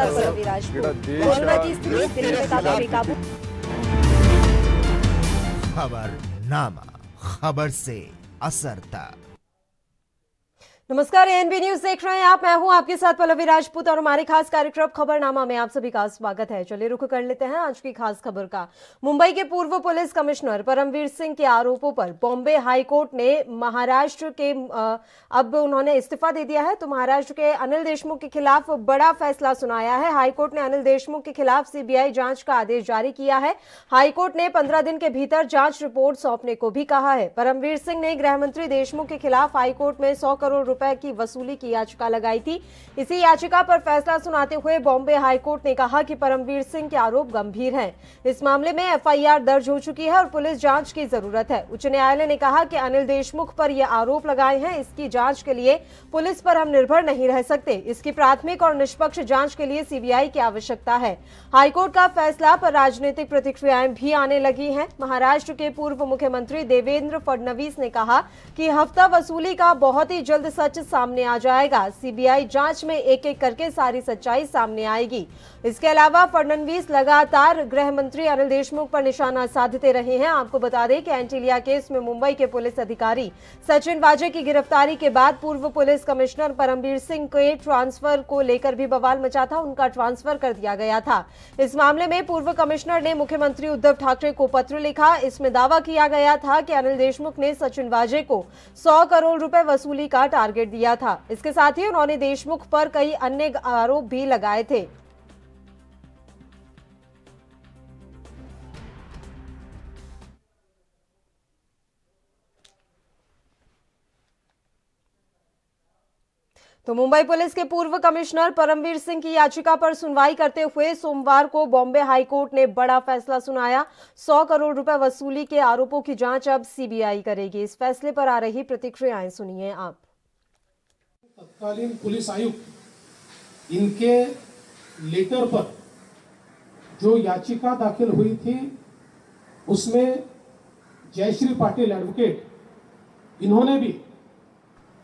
साथ पल्लवी राजपूत ਜਿਹੜਾ ਦੇਸ਼ कोरोना ਆ की स्थिति दिल्ली में काफी बेकाबू खबरनामा खबर से असर तक नमस्कार एनबी न्यूज़ देख रहे हैं आप। मैं हूँ आपके साथ पल्लवी राजपूत और हमारे खास कार्यक्रम खबरनामा में आप सभी का स्वागत है। चलिए रुख कर लेते हैं आज की खास खबर का। मुंबई के पूर्व पुलिस कमिश्नर परमवीर सिंह के आरोपों पर बॉम्बे हाईकोर्ट ने महाराष्ट्र के अब उन्होंने इस्तीफा दे दिया है तो महाराष्ट्र के अनिल देशमुख के खिलाफ बड़ा फैसला सुनाया है। हाईकोर्ट ने अनिल देशमुख के खिलाफ सीबीआई जाँच का आदेश जारी किया है। हाईकोर्ट ने पंद्रह दिन के भीतर जाँच रिपोर्ट सौंपने को भी कहा है। परमवीर सिंह ने गृह मंत्री देशमुख के खिलाफ हाईकोर्ट में सौ करोड़ रुपए की वसूली की याचिका लगाई थी। इसी याचिका पर फैसला सुनाते हुए बॉम्बे हाईकोर्ट ने कहा कि परमवीर सिंह के आरोप गंभीर हैं। इस मामले में एफआईआर दर्ज हो चुकी है और पुलिस जाँच की ज़रूरत है। उच्च न्यायालय ने कहा कि अनिल देशमुख पर यह आरोप लगाए हैं। इसकी जाँच के लिए पुलिस पर हम निर्भर नहीं रह सकते। इसकी प्राथमिक और निष्पक्ष जाँच के लिए सीबीआई की आवश्यकता है। हाईकोर्ट का फैसला पर राजनीतिक प्रतिक्रियाएँ भी आने लगी हैं। महाराष्ट्र के पूर्व मुख्यमंत्री देवेंद्र फडणवीस ने कहा कि हफ़्ता वसूली का बहुत ही जल्द सच सामने आ जाएगा। सीबीआई जाँच में एक एक करके सारी सच्चाई सामने आएगी। इसके अलावा फडणवीस लगातार गृह मंत्री अनिल देशमुख पर निशाना साधते रहे हैं। आपको बता दें कि एंटीलिया केस में मुंबई के पुलिस अधिकारी सचिन वाजे की गिरफ्तारी के बाद पूर्व पुलिस कमिश्नर परमवीर सिंह के ट्रांसफ़र को लेकर भी बवाल मचा था। उनका ट्रांसफ़र कर दिया गया था। इस मामले में पूर्व कमिश्नर ने मुख्यमंत्री उद्धव ठाकरे को पत्र लिखा। इसमें दावा किया गया था कि अनिल देशमुख ने सचिन वाजे को सौ करोड़ रुपए वसूली का टारगेट दिया था। इसके साथ ही उन्होंने देशमुख पर कई अन्य आरोप भी लगाए थे। तो मुंबई पुलिस के पूर्व कमिश्नर परमवीर सिंह की याचिका पर सुनवाई करते हुए सोमवार को बॉम्बे हाईकोर्ट ने बड़ा फैसला सुनाया। 100 करोड़ रुपए वसूली के आरोपों की जाँच अब सीबीआई करेगी। इस फैसले पर आ रही प्रतिक्रियाएँ सुनिए आप। तत्कालीन पुलिस आयुक्त इनके लेटर पर जो याचिका दाखिल हुई थी, उसमें जयश्री पाटिल एडवोकेट इन्होंने भी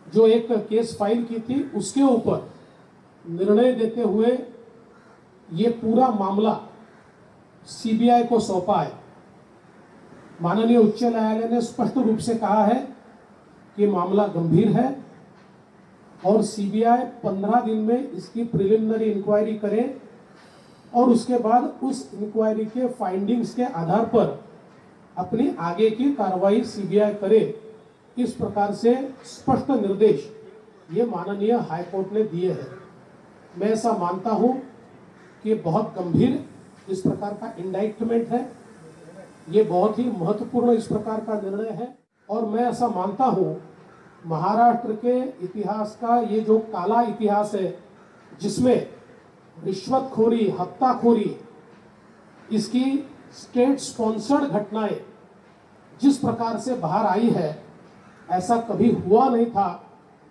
जो एक केस फ़ाइल की थी, उसके ऊपर निर्णय देते हुए ये पूरा मामला सीबीआई को सौंपा है। माननीय उच्च न्यायालय ने स्पष्ट रूप से कहा है कि मामला गंभीर है और सीबीआई पंद्रह दिन में इसकी प्रिलिमिनरी इंक्वायरी करे और उसके बाद उस इंक्वायरी के फाइंडिंग्स के आधार पर अपनी आगे की कार्रवाई सीबीआई करे। इस प्रकार से स्पष्ट निर्देश ये माननीय हाईकोर्ट ने दिए हैं। मैं ऐसा मानता हूँ कि बहुत गंभीर इस प्रकार का इंडाइटमेंट है। ये बहुत ही महत्वपूर्ण इस प्रकार का निर्णय है और मैं ऐसा मानता हूँ महाराष्ट्र के इतिहास का ये जो काला इतिहास है, जिसमें रिश्वतखोरी हत्ताखोरी इसकी स्टेट स्पॉन्सर्ड घटनाएँ जिस प्रकार से बाहर आई है ऐसा कभी हुआ नहीं था।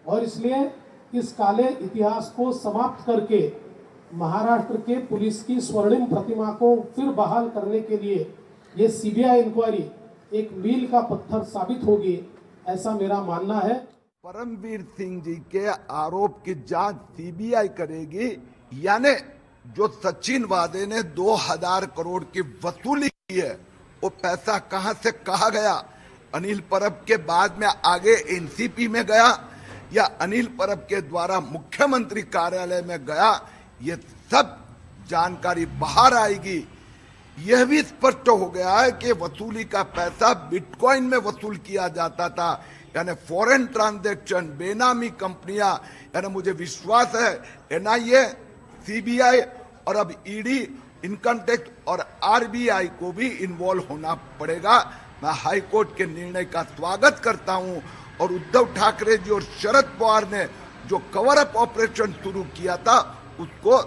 और इसलिए इस काले इतिहास को समाप्त करके महाराष्ट्र के पुलिस की स्वर्णिम प्रतिमा को फिर बहाल करने के लिए ये सीबीआई इंक्वायरी एक मील का पत्थर साबित होगी, ऐसा मेरा मानना है। परमवीर सिंह जी के आरोप की जाँच सीबीआई करेगी, यानी जो सचिन वादे ने 2000 करोड़ की वसूली की है, वो पैसा कहाँ से कहा गया? अनिल परब के बाद में आगे एनसीपी में गया या अनिल परब के द्वारा मुख्यमंत्री कार्यालय में गया, ये सब जानकारी बाहर आएगी। यह भी स्पष्ट हो गया है कि वसूली का पैसा बिटकॉइन में वसूल किया जाता था। यानी फॉरेन ट्रांजैक्शन, बेनामी कंपनियाँ, यानी मुझे विश्वास है, एनआईए, सीबीआई और अब ईडी, इनकम टैक्स और आरबीआई को भी इन्वॉल्व होना पड़ेगा। मैं हाईकोर्ट के निर्णय का स्वागत करता हूँ और उद्धव ठाकरे जी और शरद पवार ने जो कवर अप ऑपरेशन शुरू किया था उसको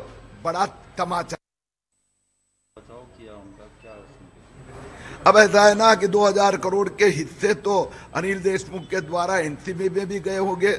बड़ा तमाचा। अब ऐसा है ना कि 2000 करोड़ के हिस्से तो अनिल देशमुख के द्वारा एनसीबी में भी गए होंगे।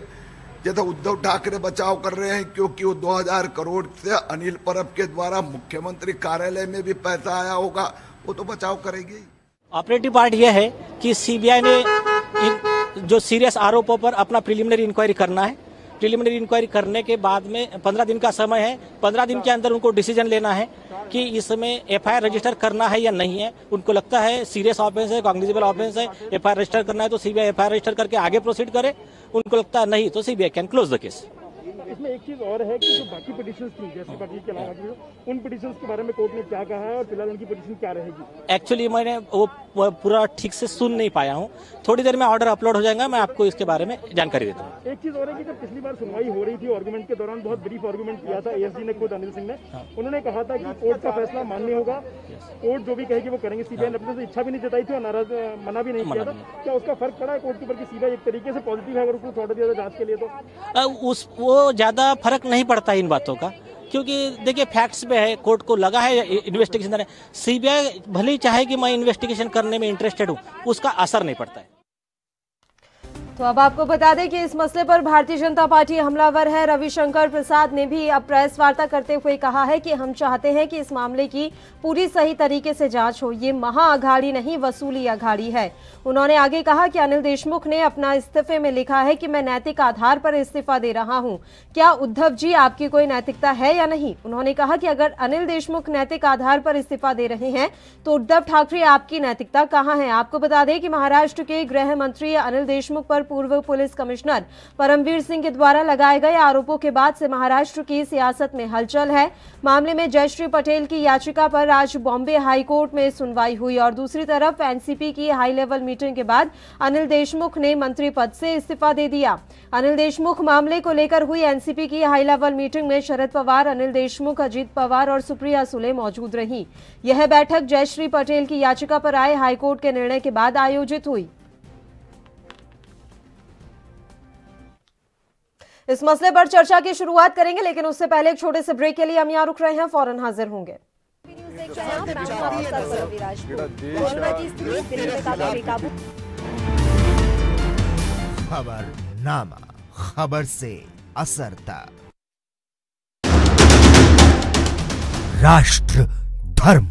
जैसे उद्धव ठाकरे बचाव कर रहे हैं क्योंकि वो 2000 करोड़ से अनिल परब के द्वारा मुख्यमंत्री कार्यालय में भी पैसा आया होगा वो तो बचाव करेगी ऑपरेटिव पार्ट यह है कि सीबीआई ने इन जो सीरियस आरोपों पर अपना प्रिलिमिनरी इंक्वायरी करना है। प्रिलिमिनरी इंक्वायरी करने के बाद में पंद्रह दिन का समय है। पंद्रह दिन के अंदर उनको डिसीज़न लेना है कि इसमें एफ़ रजिस्टर करना है या नहीं है। उनको लगता है सीरियस ऑफेंस है कॉग्निजिबल ऑफेंस है। एफ़ रजिस्टर करना है तो सीबीआई एफ़ रजिस्टर करके आगे प्रोसीड करे। उनको लगता है नहीं तो CBI can close the case इसमें एक चीज़ और है कि जो बाकी पिटिशन थी, जैसे बाकी के अलावा उन पिटिशन के बारे में कोर्ट ने क्या कहा है और फ़िलहाल उनकी पिटिशन क्या रहेगी? एक्चुअली मैंने वो पूरा ठीक से सुन नहीं पाया हूँ। थोड़ी देर में ऑर्डर अपलोड हो जाएगा मैं आपको इसके बारे में जानकारी देता हूँ। एक चीज़ और है कि जब पिछली बार सुनवाई हो रही थी आर्गुमेंट के दौरान बहुत ब्रीफ आर्गुमेंट किया था एएसडी ने खुद अनिल सिंह ने। उन्होंने कहा था कि कोर्ट का फैसला मान्य होगा। कोर्ट जो भी कहेगी वो करेंगे। सीबीआई ने अपने से इच्छा भी नहीं जताई थी और नाराज़ मना भी नहीं किया था। क्या। उसका फ़र्क पड़ा है कोर्ट के ऊपर कि सीबीआई एक तरीके से पॉजिटिव है अगर उसको ऑर्डर दिया जाँच के लिए तो? उस वो ज़्यादा फ़र्क नहीं पड़ता इन बातों का। क्योंकि देखिए फैक्ट्स पे है कोर्ट को लगा है इन्वेस्टिगेशन सीबीआई भले ही चाहे कि मैं इन्वेस्टिगेशन करने में इंटरेस्टेड हूँ उसका असर नहीं पड़ता है। तो अब आपको बता दें कि इस मसले पर भारतीय जनता पार्टी हमलावर है। रविशंकर प्रसाद ने भी अब प्रेस वार्ता करते हुए कहा है कि हम चाहते हैं कि इस मामले की पूरी सही तरीके से जाँच हो। ये महाअघाड़ी नहीं, वसूली अघाड़ी है। उन्होंने आगे कहा कि अनिल देशमुख ने अपना इस्तीफे में लिखा है कि मैं नैतिक आधार पर इस्तीफा दे रहा हूँ। क्या उद्धव जी, आपकी कोई नैतिकता है या नहीं? उन्होंने कहा कि अगर अनिल देशमुख नैतिक आधार पर इस्तीफा दे रहे हैं तो उद्धव ठाकरे आपकी नैतिकता कहाँ है? आपको बता दें कि महाराष्ट्र के गृह मंत्री अनिल देशमुख पर पूर्व पुलिस कमिश्नर परमवीर सिंह के द्वारा लगाए गए आरोपों के बाद से महाराष्ट्र की सियासत में हलचल है। मामले में जयश्री पटेल की याचिका पर आज बॉम्बे हाईकोर्ट में सुनवाई हुई और दूसरी तरफ़ एनसीपी की हाई लेवल मीटिंग के बाद अनिल देशमुख ने मंत्री पद से इस्तीफा दे दिया। अनिल देशमुख मामले को लेकर हुई एनसीपी की हाई लेवल मीटिंग में शरद पवार, अनिल देशमुख, अजीत पवार और सुप्रिया सुले मौजूद रही। यह बैठक जयश्री पटेल की याचिका पर आए हाईकोर्ट के निर्णय के बाद आयोजित हुई। इस मसले पर चर्चा की शुरुआत करेंगे, लेकिन उससे पहले एक छोटे से ब्रेक के लिए हम यहाँ रुक रहे हैं, फ़ौरन हाजिर होंगे। खबर नामा खबर से असर तक। राष्ट्र धर्म।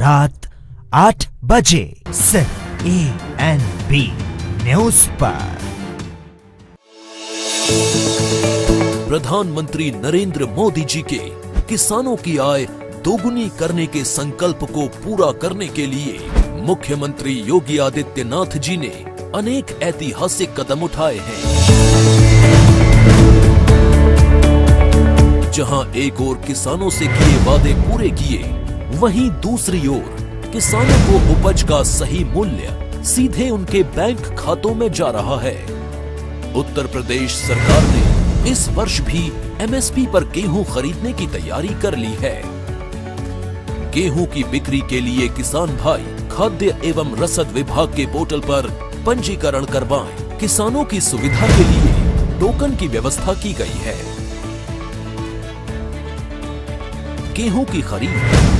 रात आठ बजे सिर्फ़ ए एन बी न्यूज़ पर। प्रधानमंत्री नरेंद्र मोदी जी के किसानों की आय दोगुनी करने के संकल्प को पूरा करने के लिए मुख्यमंत्री योगी आदित्यनाथ जी ने अनेक ऐतिहासिक कदम उठाए हैं। जहाँ एक ओर किसानों से किए वादे पूरे किए, वहीं दूसरी ओर किसानों को उपज का सही मूल्य सीधे उनके बैंक खातों में जा रहा है। उत्तर प्रदेश सरकार ने इस वर्ष भी एमएसपी पर गेहूँ खरीदने की तैयारी कर ली है। गेहूँ की बिक्री के लिए किसान भाई खाद्य एवं रसद विभाग के पोर्टल पर पंजीकरण करवाएँ। किसानों की सुविधा के लिए टोकन की व्यवस्था की गई है। गेहूँ की खरीद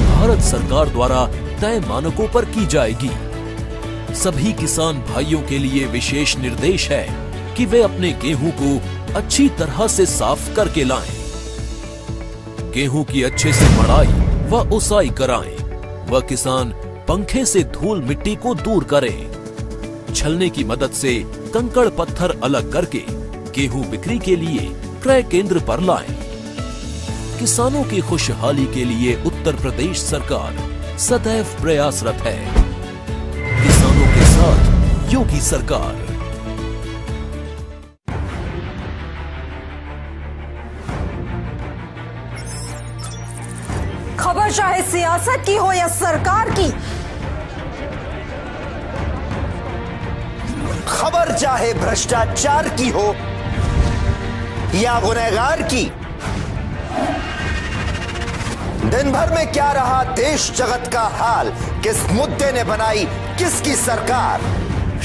भारत सरकार द्वारा तय मानकों पर की जाएगी। सभी किसान भाइयों के लिए विशेष निर्देश है। कि वे अपने गेहूँ को अच्छी तरह से साफ़ करके लाएँ। गेहूँ की अच्छे से मड़ाई व उसाई कराएँ। व किसान पंखे से धूल मिट्टी को दूर करें छलने की मदद से कंकड़ पत्थर अलग करके गेहूँ बिक्री के लिए क्रय केंद्र पर लाएँ। किसानों की खुशहाली के लिए उत्तर प्रदेश सरकार सदैव प्रयासरत है किसानों के साथ योगी सरकार चाहे सियासत की हो या सरकार की। खबर चाहे भ्रष्टाचार की हो या गुनहगार की। दिन भर में क्या रहा देश जगत का हाल? किस मुद्दे ने बनाई किसकी सरकार?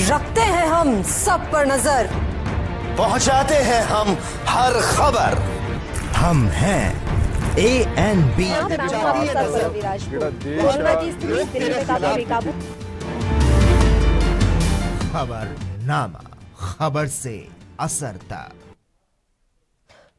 रखते हैं हम सब पर नज़र। पहुंचाते हैं हम हर खबर। हम हैं ए एन बी खबर नामा खबर से असर तक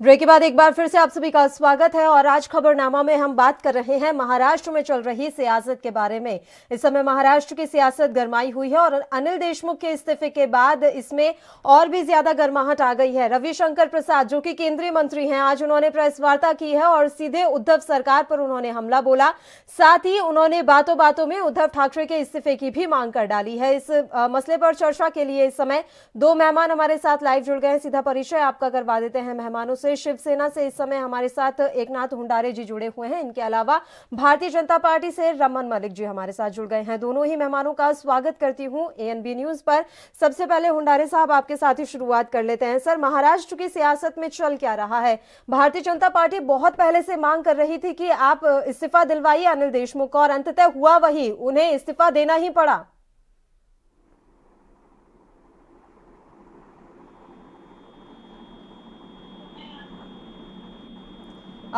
ब्रेक के बाद एक बार फिर से आप सभी का स्वागत है और आज खबरनामा में हम बात कर रहे हैं महाराष्ट्र में चल रही सियासत के बारे में। इस समय महाराष्ट्र की सियासत गरमाई हुई है और अनिल देशमुख के इस्तीफे के बाद इसमें और भी ज़्यादा गर्माहट आ गई है। रविशंकर प्रसाद, जो कि केंद्रीय मंत्री हैं, आज उन्होंने प्रेस वार्ता की है और सीधे उद्धव सरकार पर उन्होंने हमला बोला। साथ ही उन्होंने बातों बातों में उद्धव ठाकरे के इस्तीफे की भी मांग कर डाली है। इस मसले पर चर्चा के लिए इस समय दो मेहमान हमारे साथ लाइव जुड़ गए हैं। सीधा परिचय आपका करवा देते हैं मेहमानों से। शिवसेना से इस समय हमारे साथ एकनाथ हुंडारे जी जुड़े हुए हैं। इनके अलावा भारतीय जनता पार्टी से रमन मलिक जी हमारे साथ जुड़ गए हैं। दोनों ही मेहमानों का स्वागत करती हूँ एएनबी न्यूज़ पर। सबसे पहले हुंडारे साहब, आपके साथ ही शुरुआत कर लेते हैं। सर, महाराष्ट्र की सियासत में चल क्या रहा है? भारतीय जनता पार्टी बहुत पहले से मांग कर रही थी कि आप इस्तीफा दिलवाइए अनिल देशमुख, और अंततः हुआ वही, उन्हें इस्तीफा देना ही पड़ा।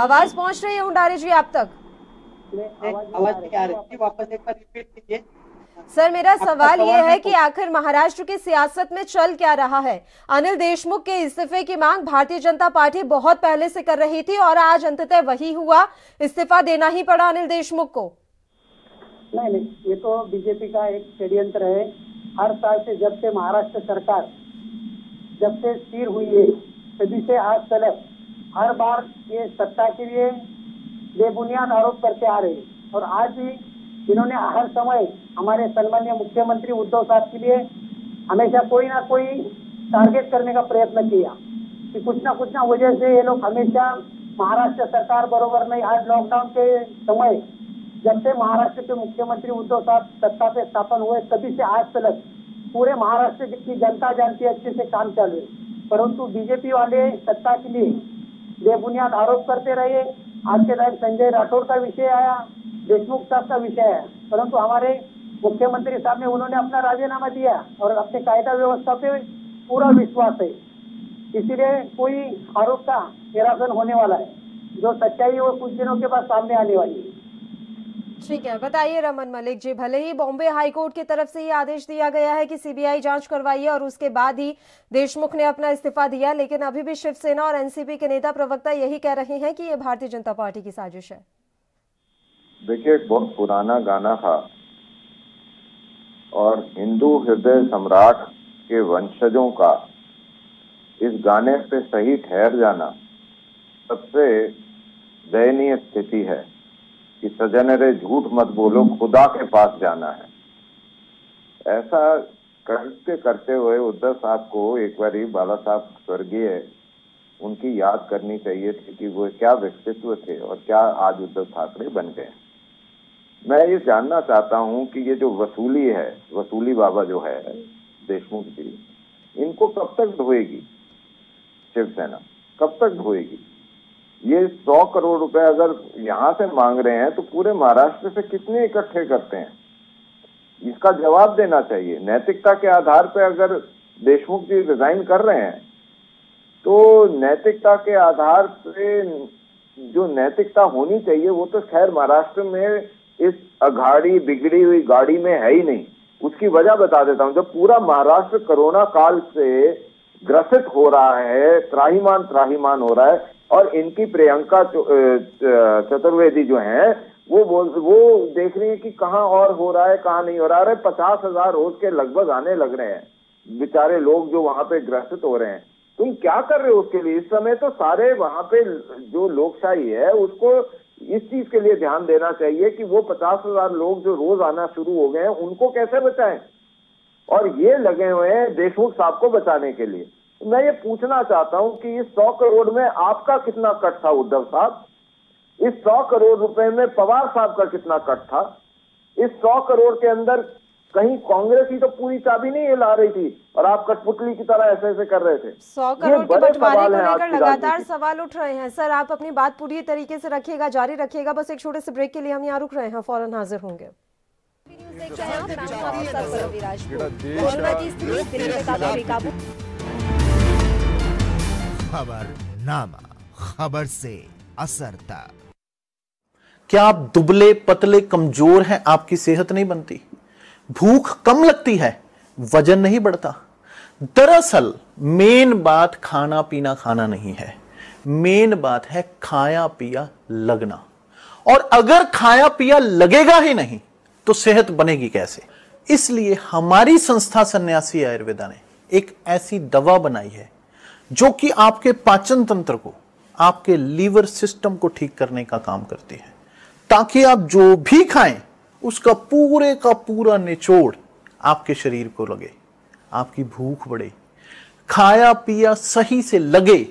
आवाज़ पहुँच रही है हुंडारे जी आप तक? आवाज़ नहीं आ रही। थी वापस एक बार रिपीट कीजिए। सर मेरा सवाल ये है कि आखिर महाराष्ट्र की सियासत में चल क्या रहा है? अनिल देशमुख के इस्तीफे की मांग भारतीय जनता पार्टी बहुत पहले से कर रही थी और आज अंततः वही हुआ। इस्तीफा देना ही पड़ा अनिल देशमुख को। नहीं नहीं ये तो बीजेपी का एक षड्यंत्र है। हर साल से जब से महाराष्ट्र सरकार जब से स्थिर हुई है तभी से आज तक हर बार ये सत्ता के लिए बेबुनियाद आरोप करते आ रहे और आज भी इन्होंने हर समय हमारे सन्मान्य मुख्यमंत्री उद्धव साहब के लिए हमेशा कोई ना कोई टारगेट करने का प्रयत्न किया कि कुछ ना कुछ ना वजह से ये लोग हमेशा महाराष्ट्र सरकार बरोबर नहीं, आज लॉकडाउन के समय जब से महाराष्ट्र के मुख्यमंत्री उद्धव साहब सत्ता पे स्थापन हुए, तभी से आज तक पूरे महाराष्ट्र की जनता जानती अच्छे से काम चालू है। परंतु बीजेपी वाले सत्ता के लिए बेबुनियाद आरोप करते रहे आज के टाइम संजय राठौर का विषय आया, देशमुख साहब का विषय है परंतु हमारे मुख्यमंत्री साहब ने उन्होंने अपना राजीनामा दिया और अपने कायदा व्यवस्था पे पूरा विश्वास है। इसीलिए कोई आरोप का निराकरण होने वाला है। जो सच्चाई है वो कुछ दिनों के बाद सामने आने वाली है। ठीक है, बताइए रमन मलिक जी, भले ही बॉम्बे हाईकोर्ट की तरफ़ से ये आदेश दिया गया है कि सीबीआई जाँच करवाइए और उसके बाद ही देशमुख ने अपना इस्तीफा दिया, लेकिन अभी भी शिवसेना और एनसीपी के नेता प्रवक्ता यही कह रहे हैं कि ये भारतीय जनता पार्टी की साजिश है। देखिए, एक बहुत पुराना गाना था और हिंदू हृदय सम्राट के वंशजों का, इस गाने पे सही ठहर जाना सबसे दयनीय स्थिति है। कि सजन रे झूठ मत बोलो, खुदा के पास जाना है। ऐसा करते करते हुए उद्धव साहब को एक बार बाला साहब स्वर्गीय उनकी याद करनी चाहिए थी कि वो क्या व्यक्तित्व थे और क्या आज उद्धव ठाकरे बन गए मैं ये जानना चाहता हूँ कि ये जो वसूली है, वसूली बाबा जो है, देशमुख जी, इनको कब तक ढोएगी शिवसेना? कब तक ढोएगी? ये सौ करोड़ रुपए अगर यहाँ से मांग रहे हैं तो पूरे महाराष्ट्र से कितने इकट्ठे करते हैं? इसका जवाब देना चाहिए। नैतिकता के आधार पर अगर देशमुख जी रिजाइन कर रहे हैं तो नैतिकता के आधार पे जो नैतिकता होनी चाहिए, वो तो खैर महाराष्ट्र में इस अघाड़ी बिगड़ी हुई गाड़ी में है ही नहीं। उसकी वजह बता देता हूँ, जब पूरा महाराष्ट्र कोरोना काल से ग्रसित हो रहा है त्राहीमान त्राहीमान हो रहा है और इनकी प्रियंका चतुर्वेदी जो है, वो बोल, वो देख रही है कि कहाँ और हो रहा है, कहाँ नहीं हो रहा। है पचास हज़ार रोज के लगभग आने लग रहे हैं। बेचारे लोग जो वहाँ पे ग्रसित हो रहे हैं। तुम क्या कर रहे हो उसके लिए? इस समय तो सारे वहाँ पे जो लोकशाही है, उसको इस चीज़ के लिए ध्यान देना चाहिए कि वो पचास हज़ार लोग जो रोज आना शुरू हो गए हैं, उनको कैसे बचाएँ? और ये लगे हुए हैं देशमुख साहब को बचाने के लिए। मैं ये पूछना चाहता हूँ कि इस सौ करोड़ में आपका कितना कट था उद्धव साहब? इस सौ करोड़ रुपए में पवार साहब का कितना कट था? इस सौ करोड़ के अंदर कहीं कांग्रेस ही तो पूरी चाबी नहीं हिला रही थी और आप कठपुतली की तरह ऐसे ऐसे कर रहे थे। सौ करोड़ के बंटवारे को लेकर लगातार सवाल उठ रहे हैं। सर आप अपनी बात पूरी तरीके से रखिएगा जारी रखिएगा। बस एक छोटे से ब्रेक के लिए हम यहाँ रुक रहे हैं फ़ौरन हाजिर होंगे। खबर नामा, खबर से असरता। क्या आप दुबले पतले कमज़ोर हैं? आपकी सेहत नहीं बनती। भूख कम लगती है, वज़न नहीं बढ़ता। दरअसल, मेन बात खाना पीना खाना नहीं है। मेन बात है खाया पिया लगना। और अगर खाया पिया लगेगा ही नहीं तो सेहत बनेगी कैसे? इसलिए हमारी संस्था सन्यासी आयुर्वेदा ने एक ऐसी दवा बनाई है जो कि आपके पाचन तंत्र को, आपके लीवर सिस्टम को ठीक करने का काम करती है। ताकि आप जो भी खाएँ, उसका पूरे का पूरा निचोड़ आपके शरीर को लगे, आपकी भूख बढ़े, खाया पिया सही से लगे,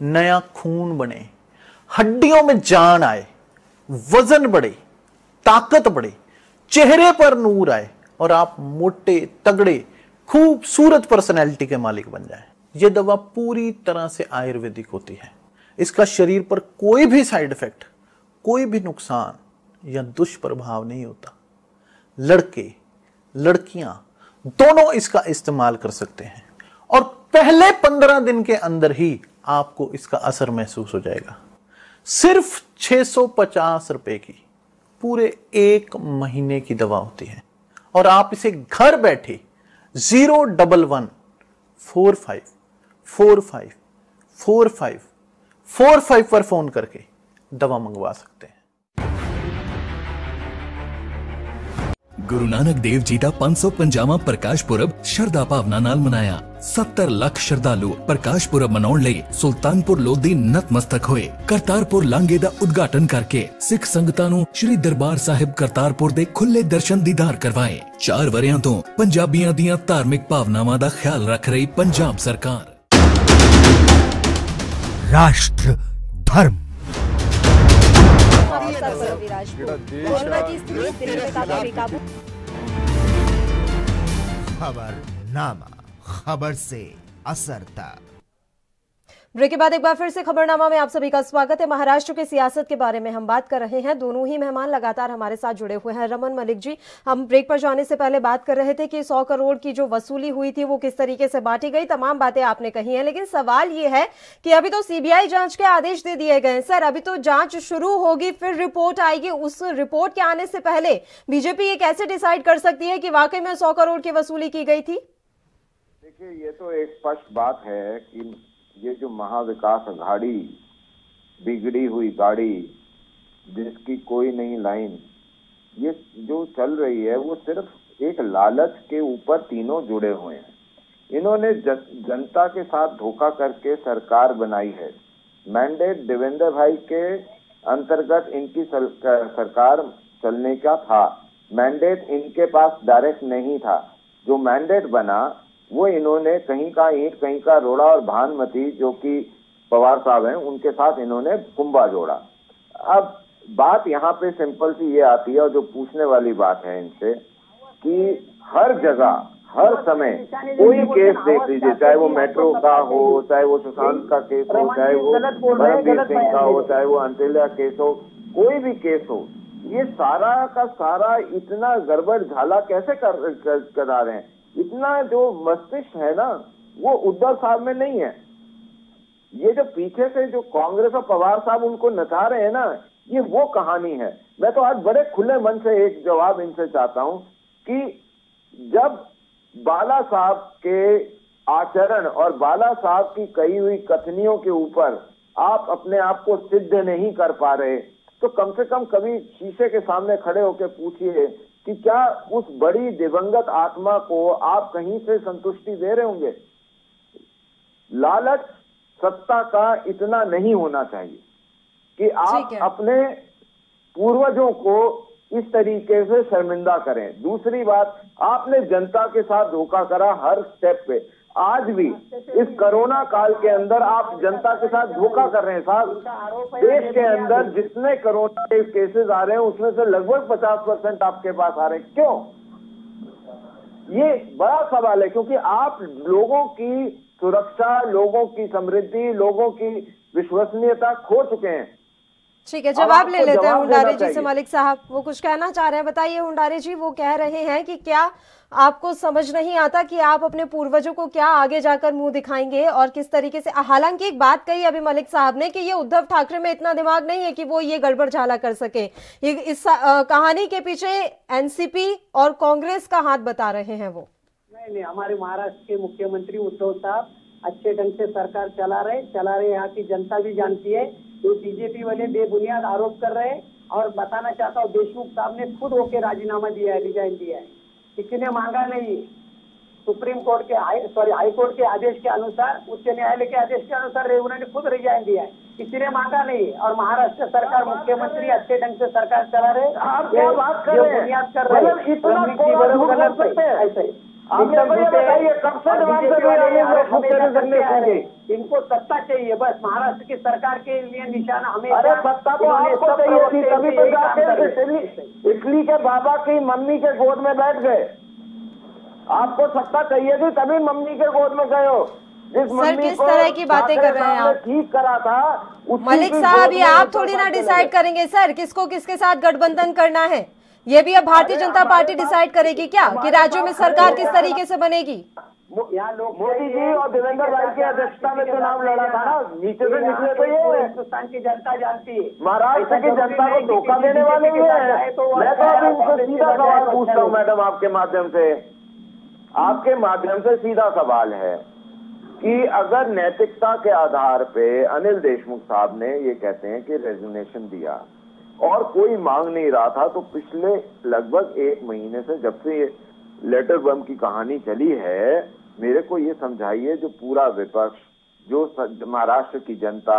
नया खून बने, हड्डियों में जान आए, वज़न बढ़े, ताकत बढ़े, चेहरे पर नूर आए और आप मोटे, तगड़े, खूबसूरत पर्सनैलिटी के मालिक बन जाए। यह दवा पूरी तरह से आयुर्वेदिक होती है। इसका शरीर पर कोई भी साइड इफ़ेक्ट, कोई भी नुकसान या दुष्प्रभाव नहीं होता। लड़के, लड़कियाँ दोनों इसका इस्तेमाल कर सकते हैं और पहले पंद्रह दिन के अंदर ही आपको इसका असर महसूस हो जाएगा। सिर्फ़ 650 रुपए की पूरे एक महीने की दवा होती है और आप इसे घर बैठे zero double one four five four five four five four five पर फोन करके दवा मंगवा सकते हैं ਗੁਰੂ ਨਾਨਕ ਦੇਵ ਜੀ ਦਾ 550ਵਾਂ ਪ੍ਰਕਾਸ਼ ਪੁਰਬ ਸ਼ਰਧਾ ਭਾਵਨਾ ਨਾਲ ਮਨਾਇਆ 70 ਲੱਖ ਸ਼ਰਧਾਲੂ ਪ੍ਰਕਾਸ਼ ਪੁਰਬ ਮਨਾਉਣ ਲਈ ਸੁਲਤਾਨਪੁਰ ਲੋਧੀ ਨਤਮਸਤਕ ਹੋਏ ਕਰਤਾਰਪੁਰ ਲਾਂਘੇ ਦਾ ਉਦਘਾਟਨ ਕਰਕੇ ਸਿੱਖ ਸੰਗਤਾਂ ਨੂੰ ਸ੍ਰੀ ਦਰਬਾਰ ਸਾਹਿਬ ਕਰਤਾਰਪੁਰ ਦੇ ਖੁੱਲੇ ਦਰਸ਼ਨ ਦੀਦਾਰ ਕਰਵਾਏ 4 ਵਰਿਆਂ ਤੋਂ ਪੰਜਾਬੀਆਂ ਦੀਆਂ ਧਾਰਮਿਕ ਭਾਵਨਾਵਾਂ ਦਾ ਖਿਆਲ ਰੱਖ ਰਹੀ ਪੰਜਾਬ ਸਰਕਾਰ काफ़ी खबर नामा खबर से असर तक ब्रेक के बाद एक बार फिर से खबरनामा में आप सभी का स्वागत है। महाराष्ट्र की सियासत के बारे में हम बात कर रहे हैं। दोनों ही मेहमान लगातार हमारे साथ जुड़े हुए हैं। रमन मलिक जी, हम ब्रेक पर जाने से पहले बात कर रहे थे कि 100 करोड़ की जो वसूली हुई थी, वो किस तरीके से बांटी गई? तमाम बातें आपने कही हैं, लेकिन सवाल ये है कि अभी तो सीबीआई जाँच के आदेश दे दिए गए सर, अभी तो जाँच शुरू होगी, फिर रिपोर्ट आएगी। उस रिपोर्ट के आने से पहले बीजेपी ये कैसे डिसाइड कर सकती है कि वाकई में सौ करोड़ की वसूली की गई थी? देखिए, ये तो एक स्पष्ट बात है कि ये जो महाविकास अघाड़ी बिगड़ी हुई गाड़ी जिसकी कोई नहीं लाइन ये जो चल रही है वो सिर्फ़ एक लालच के ऊपर तीनों जुड़े हुए हैं। इन्होंने जन, जनता के साथ धोखा करके सरकार बनाई है। मैंडेट देवेंद्र भाई के अंतर्गत इनकी सरकार चलने का था। मैंडेट इनके पास डायरेक्ट नहीं था। जो मैंडेट बना वो इन्होंने कहीं का ईट कहीं का रोड़ा और भानुमति जो कि पवार साहब हैं उनके साथ इन्होंने कुंभा जोड़ा। अब बात यहाँ पे सिंपल सी ये आती है और जो पूछने वाली बात है इनसे कि हर जगह हर समय कोई केस देख लीजिए चाहे वो मेट्रो का हो चाहे वो सुशांत का केस हो चाहे वो परमवीर सिंह का हो। चाहे वो अंतिल्या केस हो कोई भी केस हो ये सारा का सारा इतना गड़बड़ झाला कैसे कर, कर, करा रहे हैं? इतना जो मस्तिष्क है ना, वो उद्धव साहब में नहीं है। ये जो पीछे से जो कांग्रेस और पवार साहब उनको नचा रहे हैं ना, ये वो कहानी है। मैं तो आज बड़े खुले मन से एक जवाब इनसे चाहता हूँ कि जब बाला साहब के आचरण और बाला साहब की कही हुई कथनियों के ऊपर आप अपने आप को सिद्ध नहीं कर पा रहे तो कम से कम कभी शीशे के सामने खड़े होकर पूछिए कि क्या उस बड़ी दिवंगत आत्मा को आप कहीं से संतुष्टि दे रहे होंगे? लालच सत्ता का इतना नहीं होना चाहिए कि आप अपने पूर्वजों को इस तरीके से शर्मिंदा करें। दूसरी बात आपने जनता के साथ धोखा करा हर स्टेप पे। आज भी इस कोरोना काल के अंदर आप जनता के साथ धोखा कर रहे हैं साहब। देश के अंदर जितने कोरोना के केसेस आ रहे हैं उसमें से लगभग 50 परसेंट आपके पास आ रहे हैं। क्यों? ये बड़ा सवाल है क्योंकि आप लोगों की सुरक्षा लोगों की समृद्धि लोगों की विश्वसनीयता खो चुके हैं। ठीक है जवाब ले लेते हैं हुंडारी जी से मलिक साहब। वो कुछ कहना चाह रहे हैं बताइए हुंडारी जी वो कह रहे हैं कि क्या आपको समझ नहीं आता कि आप अपने पूर्वजों को क्या आगे जाकर मुँह दिखाएँगे और किस तरीके से हालाँकि एक बात कही अभी मलिक साहब ने कि ये उद्धव ठाकरे में इतना दिमाग नहीं है कि वो ये गड़बड़ झाला कर सके। ये इस आ, कहानी के पीछे एनसीपी और कांग्रेस का हाथ बता रहे हैं वो। नहीं नहीं हमारे महाराष्ट्र के मुख्यमंत्री उद्धव साहब अच्छे ढंग से सरकार चला रहे चला रहे यहाँ की जनता भी जानती है। तो बीजेपी वाले बेबुनियाद आरोप कर रहे हैं और बताना चाहता हूँ देशमुख साहब ने खुद होके राजीनामा दिया है रिजाइन दिया है। किसी ने मांगा नहीं। सुप्रीम कोर्ट के हाई सॉरी हाई कोर्ट के आदेश के अनुसार उच्च न्यायालय के आदेश के अनुसार उन्होंने खुद रिजाइन दिया है। किसी ने मांगा नहीं। और महाराष्ट्र सरकार मुख्यमंत्री अच्छे ढंग से सरकार चला रहे आप क्या बात कर रहे हैं? बुनियाद कर रहे मतलब हैं? ऐसे इनको सत्ता चाहिए बस। महाराष्ट्र की सरकार के लिए निशाना हमें अरे सत्ता तो आपको चाहिए थी तभी तो जाके इटली के बाबा की मम्मी के गोद में बैठ गए। आपको सत्ता चाहिए थी तभी मम्मी के गोद में गए हो। जिस सर, किस तरह की बातें कर रहे हैं आप? ठीक करा था मलिक साहब ये आप थोड़ी ना डिसाइड करेंगे सर किसको किसके साथ गठबंधन करना है? ये भी अब भारतीय जनता पार्टी डिसाइड करेगी क्या कि राज्यों में सरकार किस तरीके से बनेगी? मोदी जी और देवेंद्र भाई की अध्यक्षता में चुनाव लड़ा था ना। नीचे से निकले तो ये। हिंदुस्तान की जनता जानती है। महाराष्ट्र की जनता को धोखा देने वाले ये हैं। मैं तो अभी इनसे सीधा सवाल पूछता हूँ मैडम आपके माध्यम से। आपके माध्यम से सीधा सवाल है कि अगर नैतिकता के आधार पे अनिल देशमुख साहब ने ये कहते हैं कि रेजिग्नेशन दिया और कोई मांग नहीं रहा था तो पिछले लगभग एक महीने से जब से ये लेटर बम की कहानी चली है, मेरे को ये समझाइए जो पूरा विपक्ष, जो महाराष्ट्र की जनता,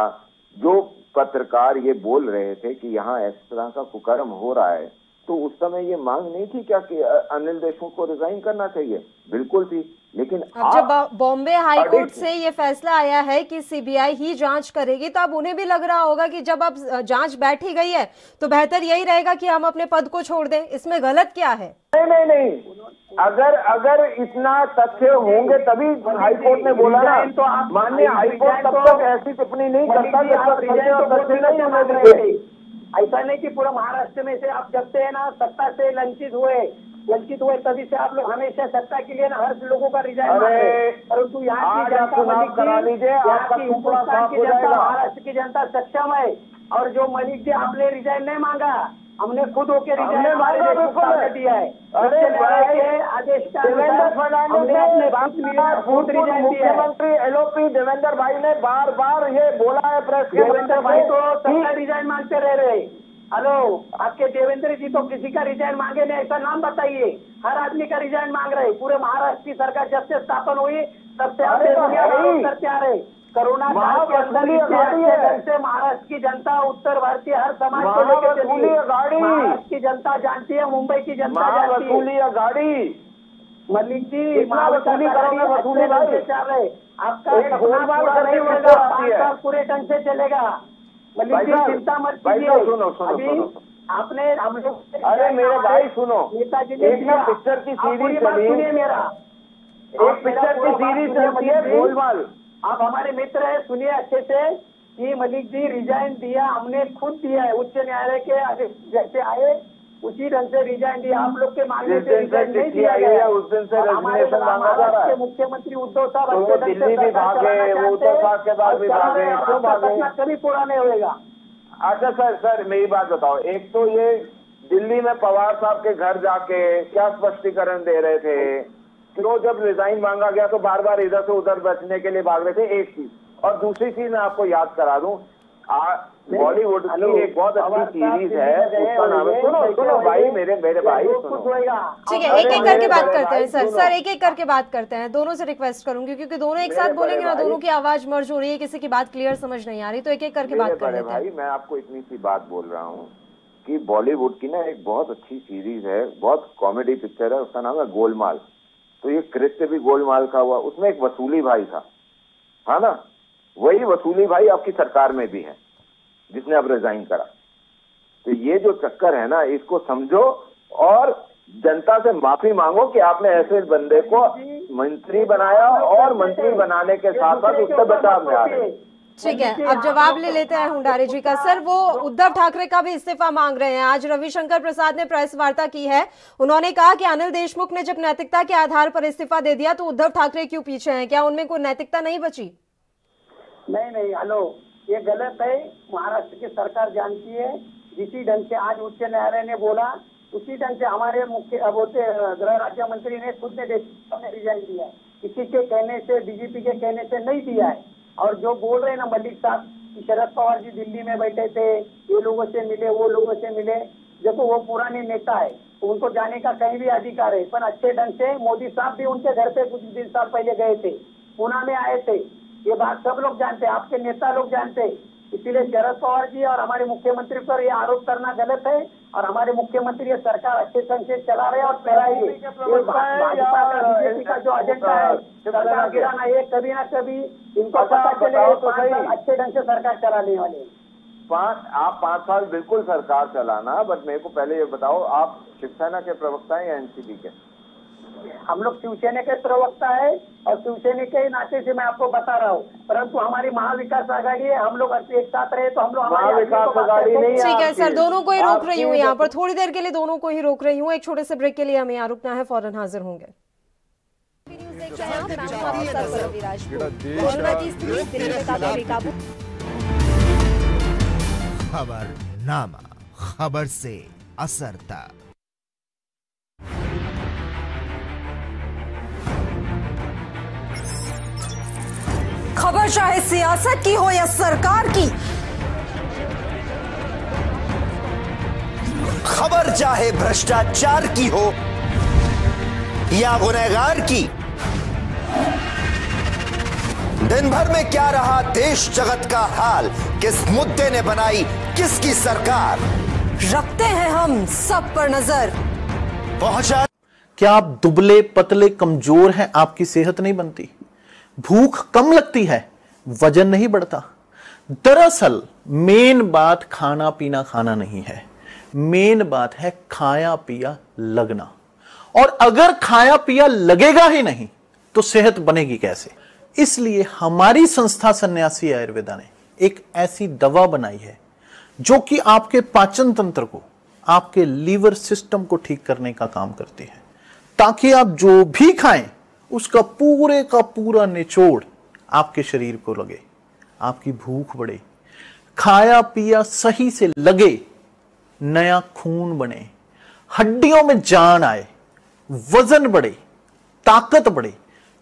जो पत्रकार ये बोल रहे थे कि यहाँ इस तरह का कुकर्म हो रहा है तो उस समय ये मांग नहीं थी क्या कि अनिल देशमुख को रिजाइन करना चाहिए? बिल्कुल थी लेकिन अब जब बॉम्बे हाई कोर्ट से ये फैसला आया है कि सीबीआई ही जाँच करेगी तो अब उन्हें भी लग रहा होगा कि जब अब जाँच बैठ ही गई है तो बेहतर यही रहेगा कि हम अपने पद को छोड़ दें। इसमें गलत क्या है? नहीं नहीं नहीं। अगर अगर इतना तथ्य होंगे तभी हाई कोर्ट ने बोला ना। तो आप- माननीय हाई कोर्ट तब तो- तक ऐसी टिप्पणी नहीं करता जब तक तथ्य तो नहीं होने। ऐसा नहीं कि पूरा महाराष्ट्र में से आप जब से है ना सत्ता से लंचित हुए वंचित हुए तभी से आप लोग हमेशा सत्ता के लिए ना हर लोगों का रिजाइन। परंतु यहाँ की जनता हिंदुस्तान की जनता महाराष्ट्र की जनता सक्षम है और जो मलिक जी आपने रिजाइन नहीं मांगा हमने खुद होकर। दिया है। मुख्यमंत्री एलओपी देवेंद्र भाई ने बार बार ये बोला है प्रेस के देवेंद्र भाई तो सबका रिजाइन मांगते रह रहे। हेलो आपके देवेंद्र जी तो किसी का रिजाइन मांगे नहीं ऐसा नाम बताइए। हर आदमी का रिजाइन मांग रहे पूरे महाराष्ट्र की सरकार जब से स्थापन हुई तब से आप तो करते आ रहे। कोरोना काल के अंदर से महाराष्ट्र की जनता उत्तर भारतीय हर समाज को लेकर अघाड़ी। महाराष्ट्र की जनता जानती है मुंबई की जनता जानती है। गाड़ी। मलिक जी इतना वसूली करोगे वसूली भाई। चल रहे। आपका एक होगा पूरे ढंग से चलेगा। मलिक जी चिंता मत कीजिए। सुनो, सुनो। आपने हम लोग अरे मेरे भाई सुनो। नेताजी ने। पिक्चर की सीरीज़ चली। मेरा। एक पिक्चर की सीरीज़ चलती है गोलमाल। आप हमारे मित्र हैं सुनिए अच्छे से कि मलिक जी रिजाइन दिया हमने खुद दिया है। उच्च न्यायालय के जैसे आए उसी ढंग से रिजाइन दिया। आप लोग के मांगने से रिजाइन नहीं दिया गया। उस दिन से महाराष्ट्र के मुख्यमंत्री उद्धव साहब तो दिल्ली भी भागे, वो हैं। उत्तर के बाद भी भागे, क्यों भागे? कभी पूरा नहीं होएगा। अच्छा सर सर मेरी बात बताओ। एक तो ये दिल्ली में पवार साहब के घर जाके क्या स्पष्टीकरण दे रहे थे? फिर वो जब रिजाइन मांगा गया तो बार बार इधर से उधर बचने के लिए भाग रहे थे एक चीज़। और दूसरी चीज़ मैं आपको याद करा दूँ बॉलीवुड की एक बहुत अच्छी सीरीज़ है उसका नाम है सुनो सुनो भाई मेरे मेरे भाई ठीक है एक एक करके बात करते हैं सर। सर एक एक करके बात करते हैं दोनों से रिक्वेस्ट करूँगी क्योंकि दोनों एक साथ बोलेंगे ना दोनों की आवाज़ मर्ज हो रही है किसी की बात क्लियर समझ नहीं आ रही तो एक एक करके बात कर लेते हैं। भाई मैं आपको इतनी सी बात बोल रहा हूँ कि बॉलीवुड की ना एक बहुत अच्छी सीरीज़ है बहुत कॉमेडी पिक्चर है उसका नाम है गोलमाल। तो ये कृत्य भी गोलमाल का हुआ। उसमें एक वसूली भाई था। हाँ ना? वही वसूली भाई आपकी सरकार में भी है, जिसने अब रिजाइन करा। तो ये जो चक्कर है ना, इसको समझो और जनता से माफ़ी मांगो कि आपने ऐसे बंदे को मंत्री बनाया और मंत्री बनाने के साथ साथ उससे बचाव में आ रहे ठीक है अब जवाब ले लेते हैं हुंडारी जी का। सर वो उद्धव ठाकरे का भी इस्तीफा मांग रहे हैं। आज रविशंकर प्रसाद ने प्रेस वार्ता की है। उन्होंने कहा कि अनिल देशमुख ने जब नैतिकता के आधार पर इस्तीफा दे दिया तो उद्धव ठाकरे क्यों पीछे हैं? क्या उनमें कोई नैतिकता नहीं बची? नहीं नहीं हेलो ये गलत है। महाराष्ट्र की सरकार जानती है। जिसी ढंग से आज उच्च न्यायालय ने बोला उसी ढंग से हमारे मुख्य अब होते गृह राज्य मंत्री ने खुद ने रिजाइन दिया किसी के कहने से बीजेपी के कहने से नहीं दिया है। और जो बोल रहे हैं ना मलिक साहब कि शरद पवार जी दिल्ली में बैठे थे, ये लोगों से मिले, वो लोगों से मिले। देखो, वो पुराने नेता है उनको जाने का कहीं भी अधिकार है, पर अच्छे ढंग से मोदी साहब भी उनके घर पे कुछ दिन साल पहले गए थे पूना में आए थे। ये बात सब लोग जानते हैं, आपके नेता लोग जानते हैं। इसीलिए शरद पवार जी और हमारे मुख्यमंत्री पर ये आरोप करना गलत है और हमारे मुख्यमंत्री ये सरकार अच्छे ढंग से चला रहे और चलाएँगे ये भाजपा का बीजेपी का जो एजेंडा है सरकार गिराना ये कभी ना कभी इनको पता चले तो सही। अच्छे ढंग से सरकार चलाने वाले पाँच आप पाँच साल बिल्कुल सरकार चलाना बट मेरे को पहले ये बताओ आप शिवसेना के प्रवक्ता हैं या एनसीपी के? हम लोग शिवसेना के प्रवक्ता है और शिवसेना के नाते से मैं आपको बता रहा हूँ। परंतु हमारी महाविकास आघाड़ी है हम लोग एक साथ रहे तो हम लोग हमारे आदमी को बात करते हैं। ठीक है सर दोनों को ही रोक रही हूँ यहाँ पर। थोड़ी देर के लिए दोनों को ही रोक रही हूँ। एक छोटे से ब्रेक के लिए हमें यहाँ रुकना है फ़ौरन हाजिर होंगे। खबर नामा खबर से असर तक खबर चाहे सियासत की हो या सरकार की। खबर चाहे भ्रष्टाचार की हो या गुनहगार की। दिन भर में क्या रहा देश जगत का हाल? किस मुद्दे ने बनाई किसकी सरकार? रखते हैं हम सब पर नज़र। पहुँचा क्या आप दुबले पतले कमज़ोर हैं? आपकी सेहत नहीं बनती। भूख कम लगती है, वज़न नहीं बढ़ता। दरअसल, मेन बात खाना पीना खाना नहीं है। मेन बात है खाया पिया लगना। और अगर खाया पिया लगेगा ही नहीं तो सेहत बनेगी कैसे? इसलिए हमारी संस्था सन्यासी आयुर्वेदा ने एक ऐसी दवा बनाई है, जो कि आपके पाचन तंत्र को, आपके लीवर सिस्टम को ठीक करने का काम करती है। ताकि आप जो भी खाएँ उसका पूरे का पूरा निचोड़ आपके शरीर को लगे, आपकी भूख बढ़े, खाया पिया सही से लगे, नया खून बने, हड्डियों में जान आए, वज़न बढ़े, ताकत बढ़े,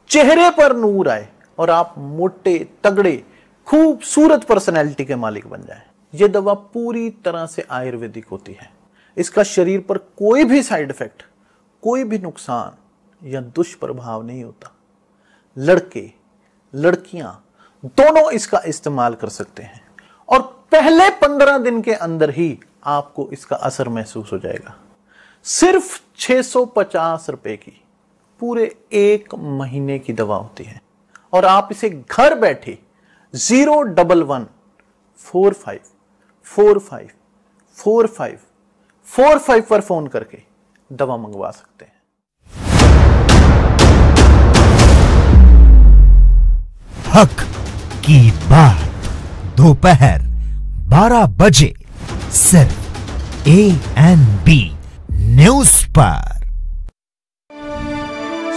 चेहरे पर नूर आए और आप मोटे, तगड़े, खूबसूरत पर्सनैलिटी के मालिक बन जाए। यह दवा पूरी तरह से आयुर्वेदिक होती है। इसका शरीर पर कोई भी साइड इफ़ेक्ट कोई भी नुकसान या दुष्प्रभाव नहीं होता। लड़के, लड़कियाँ दोनों इसका इस्तेमाल कर सकते हैं और पहले पंद्रह दिन के अंदर ही आपको इसका असर महसूस हो जाएगा। सिर्फ़ 650 रुपए की पूरे एक महीने की दवा होती है और आप इसे घर बैठे zero double one four five four five four five four five पर फ़ोन करके दवा मंगवा सकते हैं। हक की बात दोपहर 12 बजे सिर्फ ए एन बी न्यूज पर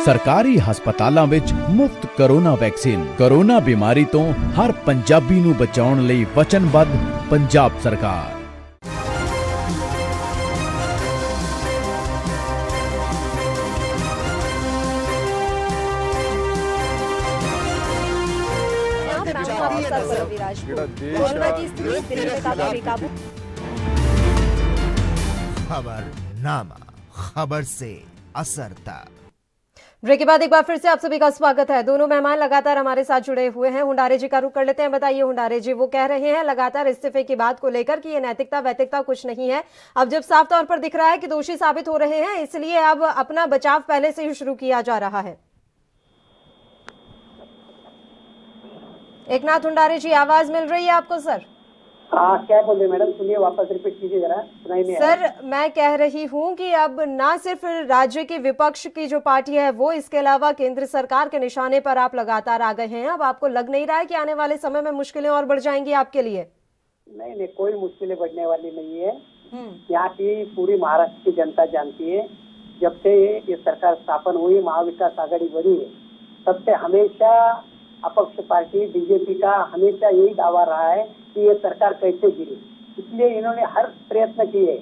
ਸਰਕਾਰੀ ਹਸਪਤਾਲਾਂ ਵਿੱਚ ਮੁਫਤ ਕਰੋਨਾ ਵੈਕਸੀਨ ਕਰੋਨਾ ਬਿਮਾਰੀ ਤੋਂ ਹਰ ਪੰਜਾਬੀ ਨੂੰ ਬਚਾਉਣ ਲਈ ਵਚਨਬੱਧ ਪੰਜਾਬ ਸਰਕਾਰ खबर नामा खबर से असर तक ब्रेक के बाद एक बार फिर से आप सभी का स्वागत है। दोनों मेहमान लगातार हमारे साथ जुड़े हुए हैं। हुंडारे जी का रुख कर लेते हैं। बताइए हुंडारे जी, वो कह रहे हैं, लगातार इस्तीफे की बात को लेकर कि ये नैतिकता, वैतिकता कुछ नहीं है। अब जब साफ़ तौर पर दिख रहा है कि दोषी साबित हो रहे हैं, इसलिए अब अपना बचाव पहले से ही शुरू किया जा रहा है। एक नाथ हुंडारे जी आवाज़ मिल रही है आपको सर? हाँ क्या बोले मैडम? सुनिए वापस रिपीट कीजिए जरा सुनाई नहीं सर मैं कह रही हूँ कि अब ना सिर्फ़ राज्य के विपक्ष की जो पार्टी है वो इसके अलावा केंद्र सरकार के निशाने पर आप लगातार आ गए हैं। अब आपको लग नहीं रहा है कि आने वाले समय में मुश्किलें और बढ़ जाएँगी आपके लिए? नहीं नहीं कोई मुश्किलें बढ़ने वाली नहीं है। यहाँ की पूरी महाराष्ट्र की जनता जानती है जब से ये सरकार स्थापन हुई महाविकास आघाड़ी बनी है तब से हमेशा अपक्ष पार्टी बीजेपी का हमेशा यही दावा रहा है कि ये सरकार कैसे गिरी। इसलिए इन्होंने हर प्रयत्न किए।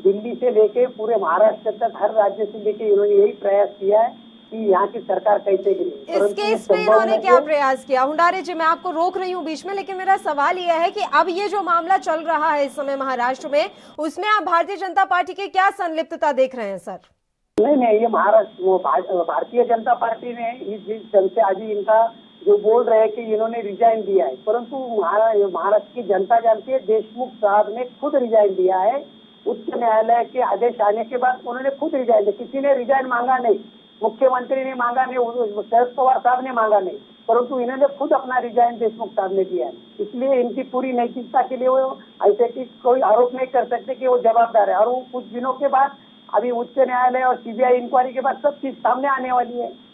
दिल्ली से लेके पूरे महाराष्ट्र तक हर राज्य से लेके इन्होंने यही प्रयास किया है कि यहाँ की सरकार कैसे गिरी। इस परंतु केस में इन्होंने क्या प्रयास किया? हुंडारे जी मैं आपको रोक रही हूँ बीच में लेकिन मेरा सवाल यह है कि अब ये जो मामला चल रहा है इस समय महाराष्ट्र में उसमें आप भारतीय जनता पार्टी की क्या संलिप्तता देख रहे हैं सर? नहीं नहीं ये महाराष्ट्र भारतीय जनता पार्टी ने इस ढंग से आज इनका जो बोल रहे हैं कि इन्होंने रिजाइन दिया है। परंतु महाराष्ट्र की जनता जानती है, देशमुख साहब ने खुद रिजाइन दिया है। उच्च न्यायालय के आदेश आने के बाद उन्होंने खुद रिजाइन दिया। किसी ने रिजाइन मांगा नहीं। मुख्यमंत्री ने मांगा नहीं शरद पवार साहब ने मांगा नहीं। परंतु इन्होंने खुद अपना रिजाइन देशमुख साहब ने दिया है। इसलिए इनकी पूरी नैतिकता के लिए वो ऐसे की कोई आरोप नहीं कर सकते कि वो जवाबदार है। और वो कुछ दिनों के बाद अभी उच्च न्यायालय और सीबीआई इंक्वायरी के बाद सब चीज़ सामने आने वाली है।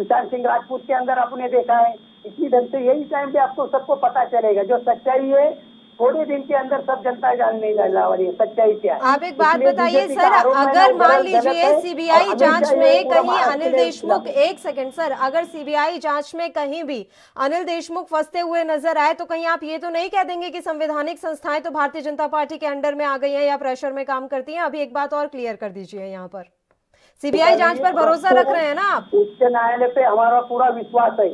सुशांत सिंह राजपूत के अंदर आपने देखा है। इसी ढंग से यही टाइम पे आपको सबको पता चलेगा जो सच्चाई है थोड़े दिन के अंदर सब जनता जानने वाली है सच्चाई क्या है। आप एक बात बताइए सर अगर मान लीजिए सीबीआई जाँच में कहीं अनिल देशमुख एक सेकंड सर अगर सीबीआई जाँच में कहीं भी अनिल देशमुख फंसते हुए नज़र आए तो कहीं आप ये तो नहीं कह देंगे कि संवैधानिक संस्थाएँ तो भारतीय जनता पार्टी के अंडर में आ गई हैं या प्रेशर में काम करती हैं? अभी एक बात और क्लियर कर दीजिए यहाँ पर। सीबीआई जाँच पर भरोसा रख रहे हैं ना आप? उच्च न्यायालय पे हमारा पूरा विश्वास है।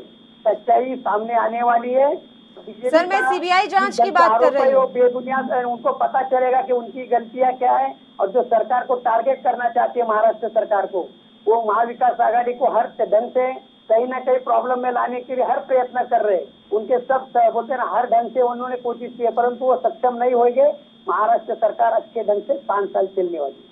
सच्चाई सामने आने वाली है। सर, मैं CBI जाँच की बात कर रही हूँ। बेबुनियाद है, उनको पता चलेगा कि उनकी गलतियाँ क्या है और जो सरकार को टारगेट करना चाहती है महाराष्ट्र सरकार को वो महाविकास आघाड़ी को हर ढंग से कहीं ना कहीं प्रॉब्लम में लाने के लिए हर प्रयत्न कर रहे उनके सब बोलते हैं ना हर ढंग से उन्होंने कोशिश की है परंतु वो सक्षम नहीं होंगे। महाराष्ट्र सरकार अच्छे ढंग से पाँच साल चलने वाली।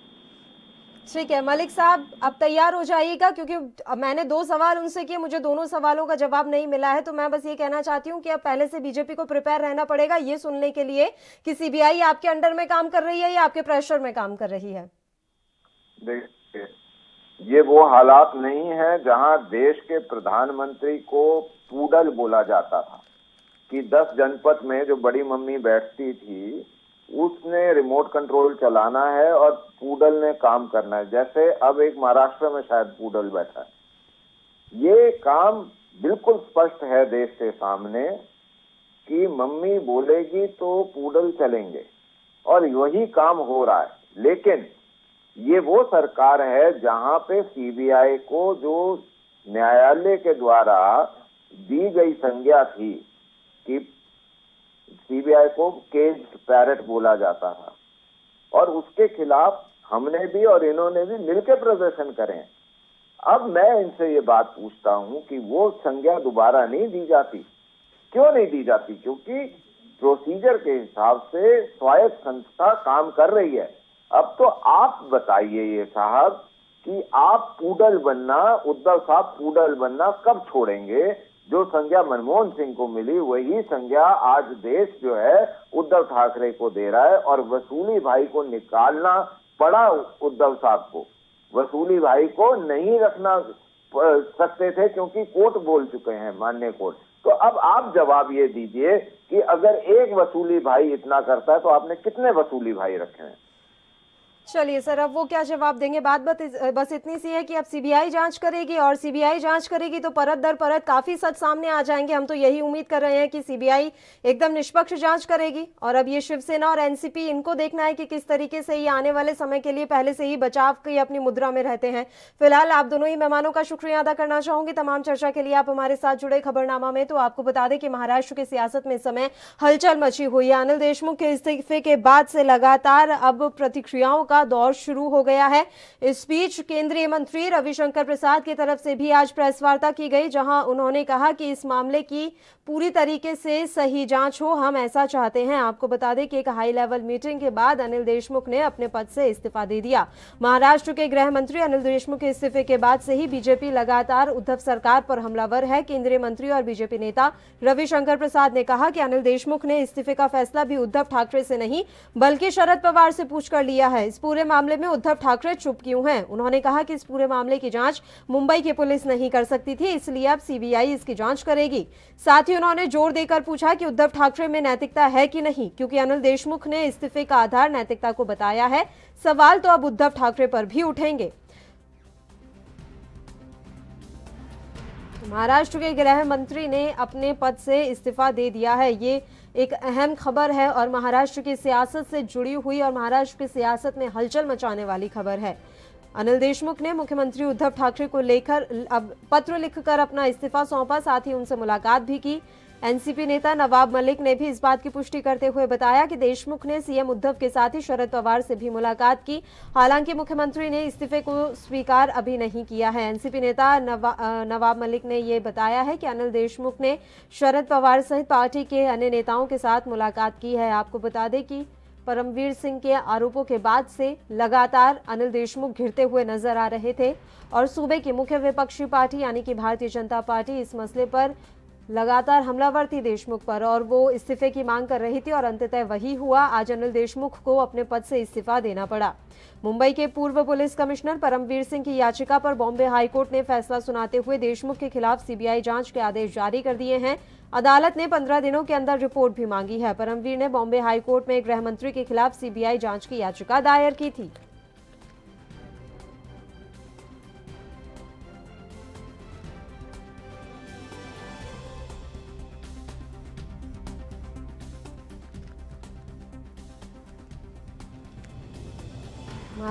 ठीक है, मलिक साहब अब तैयार हो जाइएगा क्योंकि मैंने दो सवाल उनसे किए, मुझे दोनों सवालों का जवाब नहीं मिला है तो मैं बस ये कहना चाहती हूँ कि अब पहले से बीजेपी को प्रिपेयर रहना पड़ेगा ये सुनने के लिए कि सीबीआई आपके अंडर में काम कर रही है या आपके प्रेशर में काम कर रही है? देखिए, ये वो हालात नहीं है जहाँ देश के प्रधानमंत्री को पूडल बोला जाता था कि दस जनपद में जो बड़ी मम्मी बैठती थी उसने रिमोट कंट्रोल चलाना है और पूडल ने काम करना है। जैसे अब एक महाराष्ट्र में शायद पूडल बैठा है। ये काम बिल्कुल स्पष्ट है देश के सामने कि मम्मी बोलेगी तो पूडल चलेंगे। और वही काम हो रहा है। लेकिन ये वो सरकार है जहाँ पे सीबीआई को जो न्यायालय के द्वारा दी गई संज्ञा थी कि सीबीआई को केज पैरेट बोला जाता था। और उसके खिलाफ हमने भी और इन्होंने भी मिलकर प्रदर्शन करे। अब मैं इनसे ये बात पूछता हूँ कि वो संज्ञा दोबारा नहीं दी जाती। क्यों नहीं दी जाती? क्योंकि प्रोसीजर के हिसाब से स्वायत्त संस्था काम कर रही है। अब तो आप बताइए ये साहब कि आप पूडल बनना, उद्धव साहब पूडल बनना कब छोड़ेंगे? जो संज्ञा मनमोहन सिंह को मिली, वही संज्ञा आज देश जो है, उद्धव ठाकरे को दे रहा है और वसूली भाई को निकालना पड़ा उद्धव साहब को। वसूली भाई को नहीं रखना सकते थे क्योंकि कोर्ट बोल चुके हैं मान्य कोर्ट। तो अब आप जवाब ये दीजिए कि अगर एक वसूली भाई इतना करता है तो आपने कितने वसूली भाई रखे हैं? चलिए सर, अब वो क्या जवाब देंगे? बात बस इतनी सी है कि अब सीबीआई जाँच करेगी और सीबीआई जाँच करेगी तो परत दर परत काफ़ी सच सामने आ जाएँगे। हम तो यही उम्मीद कर रहे हैं कि सीबीआई एकदम निष्पक्ष जाँच करेगी। और अब ये शिवसेना और एनसीपी इनको देखना है कि किस तरीके से ये आने वाले समय के लिए पहले से ही बचाव की अपनी मुद्रा में रहते हैं। फ़िलहाल आप दोनों ही मेहमानों का शुक्रिया अदा करना चाहूँगी। तमाम चर्चा के लिए आप हमारे साथ जुड़े खबरनामा में तो आपको बता दें कि महाराष्ट्र की सियासत में समय हलचल मची हुई है। अनिल देशमुख के इस्तीफे के बाद से लगातार अब प्रतिक्रियाओं का दौर शुरू हो गया है। इस बीच केंद्रीय मंत्री रविशंकर प्रसाद की तरफ़ से भी आज प्रेस वार्ता की गई, जहाँ उन्होंने कहा कि इस मामले की पूरी तरीके से सही जाँच हो। हम ऐसा चाहते हैं। आपको बता दें कि एक हाई लेवल मीटिंग के बाद अनिल देशमुख ने अपने पद से इस्तीफा दे दिया। महाराष्ट्र के गृह मंत्री अनिल देशमुख के इस्तीफे के बाद से ही बीजेपी लगातार उद्धव सरकार पर हमलावर है। केंद्रीय मंत्री और बीजेपी नेता रविशंकर प्रसाद ने कहा कि अनिल देशमुख ने इस्तीफे का फैसला भी उद्धव ठाकरे से नहीं, बल्कि शरद पवार से पूछकर लिया है। इस पूरे मामले में उद्धव ठाकरे चुप क्यों हैं? उन्होंने कहा कि इस पूरे मामले की जाँच मुंबई की पुलिस नहीं कर सकती थी, इसलिए अब सीबीआई इसकी जाँच करेगी। साथ ही उन्होंने ज़ोर देकर पूछा कि उद्धव ठाकरे में नैतिकता है कि नहीं, क्योंकि अनिल देशमुख ने इस्तीफे का आधार नैतिकता को बताया है। सवाल तो अब उद्धव ठाकरे पर भी उठेंगे। महाराष्ट्र के गृह मंत्री ने अपने पद से इस्तीफा दे दिया है। ये एक अहम खबर है और महाराष्ट्र की सियासत से जुड़ी हुई और महाराष्ट्र की सियासत में हलचल मचाने वाली खबर है। अनिल देशमुख ने मुख्यमंत्री उद्धव ठाकरे को लेकर अब पत्र लिखकर अपना इस्तीफा सौंपा, साथ ही उनसे मुलाकात भी की। एनसीपी नेता नवाब मलिक ने भी इस बात की पुष्टि करते हुए बताया कि देशमुख ने सीएम उद्धव के साथ ही शरद पवार से भी मुलाकात की। हालाँकि मुख्यमंत्री ने इस्तीफे को स्वीकार अभी नहीं किया है। एनसीपी नेता नवा, नवाब मलिक ने ये बताया है कि अनिल देशमुख ने शरद पवार सहित पार्टी के अन्य नेताओं के साथ मुलाकात की है। आपको बता दें कि परमवीर सिंह के आरोपों के बाद से लगातार अनिल देशमुख घिरते हुए नज़र आ रहे थे और सूबे की मुख्य विपक्षी पार्टी यानी कि भारतीय जनता पार्टी इस मसले पर लगातार हमलावर थी देशमुख पर और वो इस्तीफे की मांग कर रही थी और अंततः वही हुआ। आज अनिल देशमुख को अपने पद से इस्तीफा देना पड़ा। मुंबई के पूर्व पुलिस कमिश्नर परमवीर सिंह की याचिका पर बॉम्बे हाईकोर्ट ने फैसला सुनाते हुए देशमुख के खिलाफ सीबीआई जाँच के आदेश जारी कर दिए हैं। अदालत ने पंद्रह दिनों के अंदर रिपोर्ट भी मांगी है। परमवीर ने बॉम्बे हाईकोर्ट में गृह मंत्री के खिलाफ सीबीआई जाँच की याचिका दायर की थी।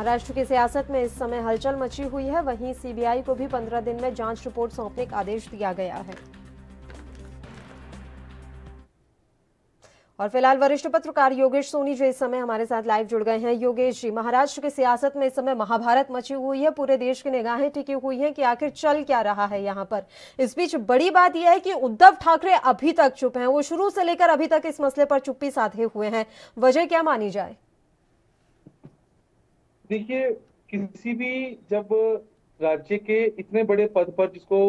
महाराष्ट्र की सियासत में इस समय हलचल मची हुई है। वहीं सीबीआई को भी पंद्रह दिन में जाँच रिपोर्ट सौंपने का आदेश दिया गया है। और फ़िलहाल वरिष्ठ पत्रकार योगेश सोनी जो इस समय हमारे साथ लाइव जुड़ गए हैं। योगेश जी, महाराष्ट्र की सियासत में इस समय महाभारत मची हुई है। पूरे देश की निगाहें टिकी हुई हैं कि आखिर चल क्या रहा है यहाँ पर। इस बीच बड़ी बात यह है कि उद्धव ठाकरे अभी तक चुप हैं। वो शुरू से लेकर अभी तक इस मसले पर चुप्पी साधे हुए हैं। वजह क्या मानी जाए? देखिए, किसी भी जब राज्य के इतने बड़े पद पर जिसको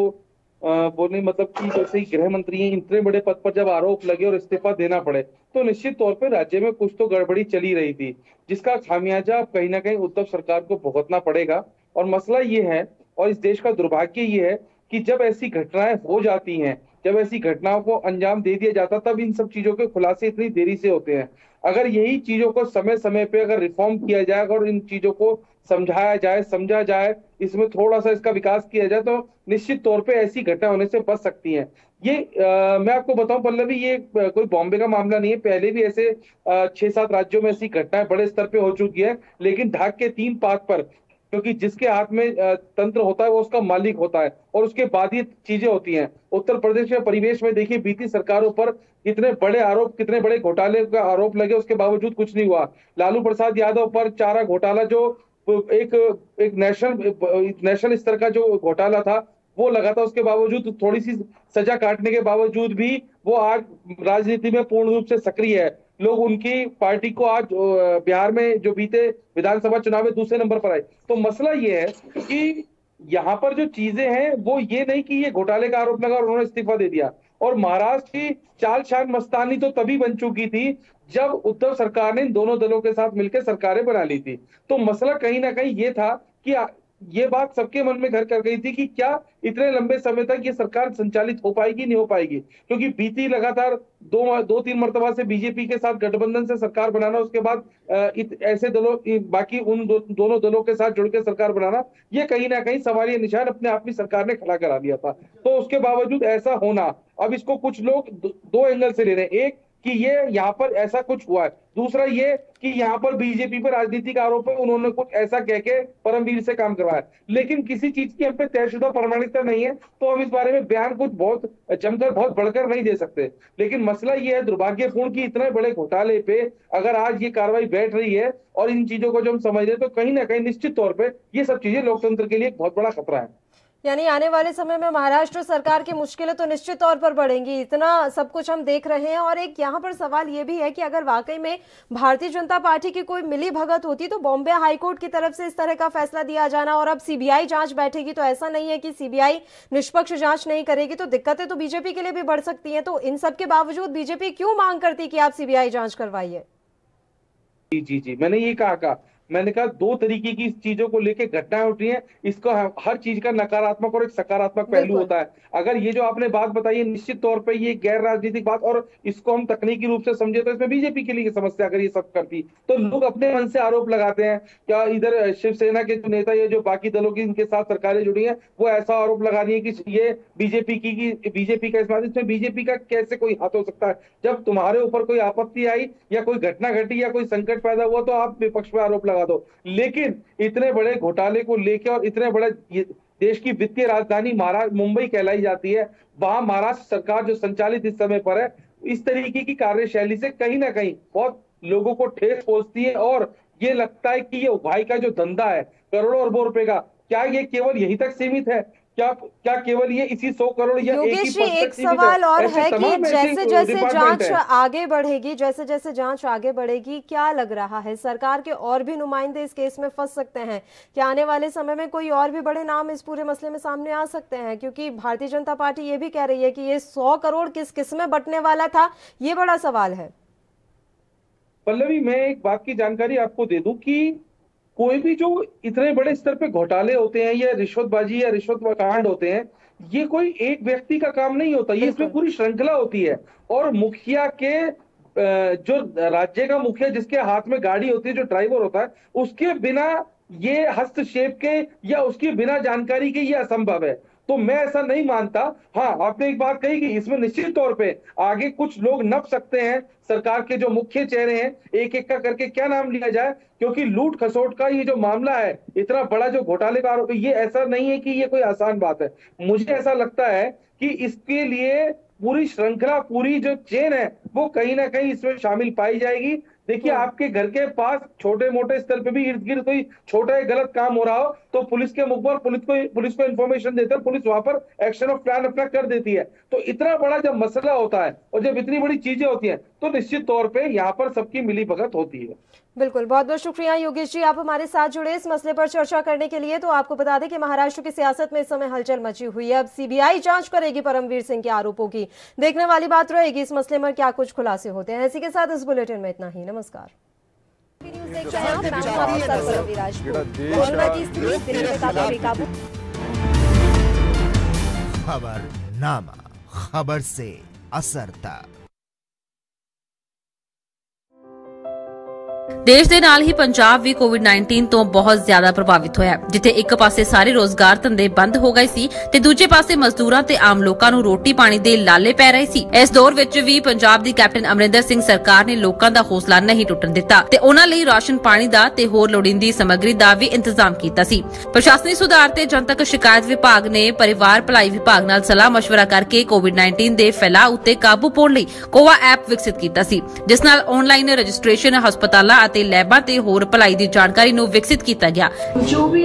बोलने मतलब कि जैसे ही गृह मंत्री हैं, इतने बड़े पद पर जब आरोप लगे और इस्तीफा देना पड़े तो निश्चित तौर पर राज्य में कुछ तो गड़बड़ी चली रही थी, जिसका खामियाजा कहीं ना कहीं उद्धव सरकार को भुगतना पड़ेगा। और मसला ये है, और इस देश का दुर्भाग्य ये है कि जब ऐसी घटनाएँ हो जाती हैं जब ऐसी घटनाओं को अंजाम दे दिया जाता तब इन सब चीज़ों के खुलासे इतनी देरी से होते हैं। अगर यही चीज़ों को समय समय पे अगर रिफॉर्म किया जाए और इन चीज़ों को समझाया जाए समझा जाए इसमें थोड़ा सा इसका विकास किया जाए तो निश्चित तौर पे ऐसी घटना होने से बच सकती हैं। ये आ, मैं आपको बताऊँ पल्लवी ये कोई बॉम्बे का मामला नहीं है। पहले भी ऐसे छह सात राज्यों में ऐसी घटनाएँ बड़े स्तर पे हो चुकी है लेकिन ढाक के तीन पात पर क्योंकि जिसके हाथ में तंत्र होता है, वो उसका मालिक होता है और उसके बाद ये चीज़ें होती हैं। उत्तर प्रदेश के परिवेश में देखिए, बीती सरकारों पर कितने बड़े आरोप, कितने बड़े घोटाले का आरोप लगे, उसके बावजूद कुछ नहीं हुआ। लालू प्रसाद यादव पर चारा घोटाला जो एक एक नेशनल नेशनल स्तर का जो घोटाला था, वो लगा था। उसके बावजूद थोड़ी सी सजा काटने के बावजूद भी वो आज राजनीति में पूर्ण रूप से सक्रिय है। लोग उनकी पार्टी को आज बिहार में जो बीते विधानसभा चुनाव में दूसरे नंबर पर आए। तो मसला ये है कि यहाँ पर जो चीज़ें हैं, वो ये नहीं कि ये घोटाले का आरोप लगा और उन्होंने इस्तीफा दे दिया। और महाराष्ट्र की चाल शान मस्तानी तो तभी बन चुकी थी जब उद्धव सरकार ने दोनों दलों के साथ मिलकर सरकारें बना ली थी। तो मसला कहीं ना कहीं ये था कि ये बात सबके मन में घर कर गई थी कि क्या इतने लंबे समय तक ये सरकार संचालित हो पाएगी नहीं हो पाएगी? क्योंकि बीती लगातार दो दो तीन मरतबा से बीजेपी के साथ गठबंधन से सरकार बनाना उसके बाद ऐसे दलों बाकी उन दो, दोनों दलों के साथ जुड़ के सरकार बनाना ये कहीं ना कहीं सवालिया निशान अपने आप में सरकार ने खड़ा करा दिया था। तो उसके बावजूद ऐसा होना अब इसको कुछ लोग दो, दो एंगल से ले रहे हैं। एक कि ये यहाँ पर ऐसा कुछ हुआ है। दूसरा ये कि यहाँ पर बीजेपी पर राजनीतिक आरोप है, उन्होंने कुछ ऐसा कह के परमवीर से काम करवाया। लेकिन किसी चीज़ की हम पे तयशुदा प्रमाणिकता नहीं है तो हम इस बारे में बयान कुछ बहुत, जमकर बहुत बढ़कर नहीं दे सकते। लेकिन मसला ये है, दुर्भाग्यपूर्ण कि इतने बड़े घोटाले पे अगर आज ये कार्रवाई बैठ रही है और इन चीज़ों को जो हम समझ रहे तो कहीं ना कहीं निश्चित तौर पर ये सब चीज़ें लोकतंत्र के लिए एक बहुत बड़ा खतरा है। यानी आने वाले समय में महाराष्ट्र सरकार की मुश्किलें तो निश्चित तौर पर बढ़ेंगी। इतना सब कुछ हम देख रहे हैं और एक यहाँ पर सवाल ये भी है कि अगर वाकई में भारतीय जनता पार्टी की कोई मिली भगत होती तो बॉम्बे हाईकोर्ट की तरफ़ से इस तरह का फैसला दिया जाना और अब सीबीआई जाँच बैठेगी तो ऐसा नहीं है कि सीबीआई निष्पक्ष जाँच नहीं करेगी तो दिक्कतें तो बीजेपी के लिए भी बढ़ सकती है। तो इन सब के बावजूद बीजेपी क्यों मांग करती कि आप सीबीआई जाँच करवाइए? जी जी जी, मैंने ये कहा। मैंने कहा दो तरीके की चीज़ों को लेके घटनाएँ उठी हैं। इसको हर चीज़ का नकारात्मक और एक सकारात्मक पहलू होता है। अगर ये जो आपने बात बताई है निश्चित तौर पर ये गैर राजनीतिक बात और इसको हम तकनीकी रूप से समझे तो इसमें बीजेपी के लिए समस्या अगर ये सब करती तो लोग अपने मन से आरोप लगाते हैं क्या इधर शिवसेना के जो नेता ये जो बाकी दलों की इनके साथ सरकारें जुड़ी है वो ऐसा आरोप लगा रही है कि ये बीजेपी की बीजेपी का इस्तेमाल इसमें बीजेपी का कैसे कोई हाथ हो सकता है? जब तुम्हारे ऊपर कोई आपत्ति आई या कोई घटना घटी या कोई संकट पैदा हुआ तो आप विपक्ष में आरोप लगा दो। लेकिन इतने बड़े घोटाले को लेके और इतने बड़े देश की वित्तीय राजधानी महाराष्ट्र मुंबई कहलाई जाती है, वहाँ महाराष्ट्र सरकार जो संचालित इस समय पर है, इस तरीके की कार्यशैली से कहीं ना कहीं बहुत लोगों को ठेस पहुँचती है और ये लगता है कि ये भाई का जो धंधा है, करोड़ों अरबों रुपए का, क्या ये केवल यहीं तक सीमित है? क्या क्या केवल ये इसी सौ करोड़ या एक ही योगेश जी एक सवाल और है कि जैसे जैसे जाँच आगे बढ़ेगी जैसे जैसे जाँच आगे बढ़ेगी क्या लग रहा है? सरकार के और भी नुमाइंदे इस केस में फंस सकते हैं। क्या आने वाले समय में कोई और भी बड़े नाम इस पूरे मसले में सामने आ सकते हैं? क्योंकि भारतीय जनता पार्टी ये भी कह रही है कि ये सौ करोड़ किस किसमें बटने वाला था? ये बड़ा सवाल है। पल्लवी मैं एक बात की जानकारी आपको दे दूँ कि कोई भी जो इतने बड़े स्तर पे घोटाले होते हैं या रिश्वतबाजी या रिश्वत कांड होते हैं ये कोई एक व्यक्ति का काम नहीं होता। ये इसमें पूरी श्रृंखला होती है। और मुखिया के जो राज्य का मुखिया जिसके हाथ में गाड़ी होती है जो ड्राइवर होता है उसके बिना ये हस्तक्षेप के या उसकी बिना जानकारी के ये असंभव है। तो मैं ऐसा नहीं मानता। हाँ आपने एक बात कही कि इसमें निश्चित तौर पे आगे कुछ लोग नप सकते हैं सरकार के जो मुख्य चेहरे हैं एक एक का करके क्या नाम लिया जाए? क्योंकि लूट खसोट का ये जो मामला है इतना बड़ा जो घोटाले का आरोप ये ऐसा नहीं है कि ये कोई आसान बात है। मुझे ऐसा लगता है कि इसके लिए पूरी श्रृंखला पूरी जो चेन है वो कहीं ना कहीं इसमें शामिल पाई जाएगी। देखिए आपके घर के पास छोटे मोटे स्तर पे भी इर्द गिर्द कोई छोटा ही गलत काम हो रहा हो तो पुलिस के मुखबर पुलिस को पुलिस को इन्फॉर्मेशन देते हैं, पुलिस वहाँ पर एक्शन ऑफ़ प्लान अपना कर देती है। तो इतना बड़ा जब मसला होता है और जब इतनी बड़ी चीज़ें होती हैं तो निश्चित तौर पे यहाँ पर सबकी मिली भगत होती है। बिल्कुल, बहुत बहुत शुक्रिया योगेश जी, आप हमारे साथ जुड़े इस मसले पर चर्चा करने के लिए। तो आपको बता दें कि महाराष्ट्र की सियासत में इस समय हलचल मची हुई है। अब सीबीआई जाँच करेगी परमवीर सिंह के आरोपों की। देखने वाली बात रहेगी इस मसले में क्या कुछ खुलासे होते हैं। इसी के साथ इस बुलेटिन में इतना ही। नमस्कार। खबर नामा खबर से असर तक ਦੇਸ਼ ਦੇ ਨਾਲ ਹੀ ਪੰਜਾਬ ਵੀ ਕੋਵਿਡ-19 ਤੋਂ ਬਹੁਤ ਜ਼ਿਆਦਾ ਪ੍ਰਭਾਵਿਤ ਹੋਇਆ ਜਿੱਥੇ ਇੱਕ ਪਾਸੇ ਸਾਰੇ ਰੋਜ਼ਗਾਰ ਧੰਦੇ ਬੰਦ ਹੋ ਗਏ ਸੀ ਤੇ ਦੂਜੇ ਪਾਸੇ ਮਜ਼ਦੂਰਾਂ ਤੇ ਆਮ ਲੋਕਾਂ ਨੂੰ ਰੋਟੀ ਪਾਣੀ ਦੇ ਲਾਲੇ ਪੈ ਰਹੇ ਸੀ। ਇਸ ਦੌਰ ਵਿੱਚ ਵੀ ਪੰਜਾਬ ਦੀ ਕੈਪਟਨ ਅਮਰਿੰਦਰ ਸਿੰਘ ਸਰਕਾਰ ਨੇ ਲੋਕਾਂ ਦਾ ਹੌਸਲਾ ਨਹੀਂ ਟੁੱਟਣ ਦਿੱਤਾ ਤੇ ਉਹਨਾਂ ਲਈ ਰਾਸ਼ਨ ਪਾਣੀ ਦਾ ਤੇ ਹੋਰ ਲੋੜੀਂਦੀ ਸਮੱਗਰੀ ਦਾ ਵੀ ਇੰਤਜ਼ਾਮ ਕੀਤਾ ਸੀ। ਪ੍ਰਸ਼ਾਸਨੀ ਸੁਧਾਰ ਤੇ ਜਨਤਕ ਸ਼ਿਕਾਇਤ ਵਿਭਾਗ ਨੇ ਪਰਿਵਾਰ ਭਲਾਈ ਵਿਭਾਗ ਨਾਲ ਸਲਾਹ ਮਸ਼ਵਰਾ ਕਰਕੇ ਕੋਵਿਡ-19 ਦੇ ਫੈਲਾਅ ਉੱਤੇ ਕਾਬੂ ਪਾਉਣ ਲਈ ਕੋਵਾ ਐਪ ਵਿਕਸਿਤ ਕੀਤਾ ਸੀ, ਜਿਸ ਨਾਲ ਆਨਲਾਈਨ ਰਜਿਸਟ੍ਰੇਸ਼ਨ ਹਸਪਤਾਲਾਂ ਅਤੇ ਲੈਬਾਂ ਤੇ ਹੋਰ ਭਲਾਈ ਦੀ ਜਾਣਕਾਰੀ ਨੂੰ ਵਿਕਸਿਤ ਕੀਤਾ ਗਿਆ। ਜੋ ਵੀ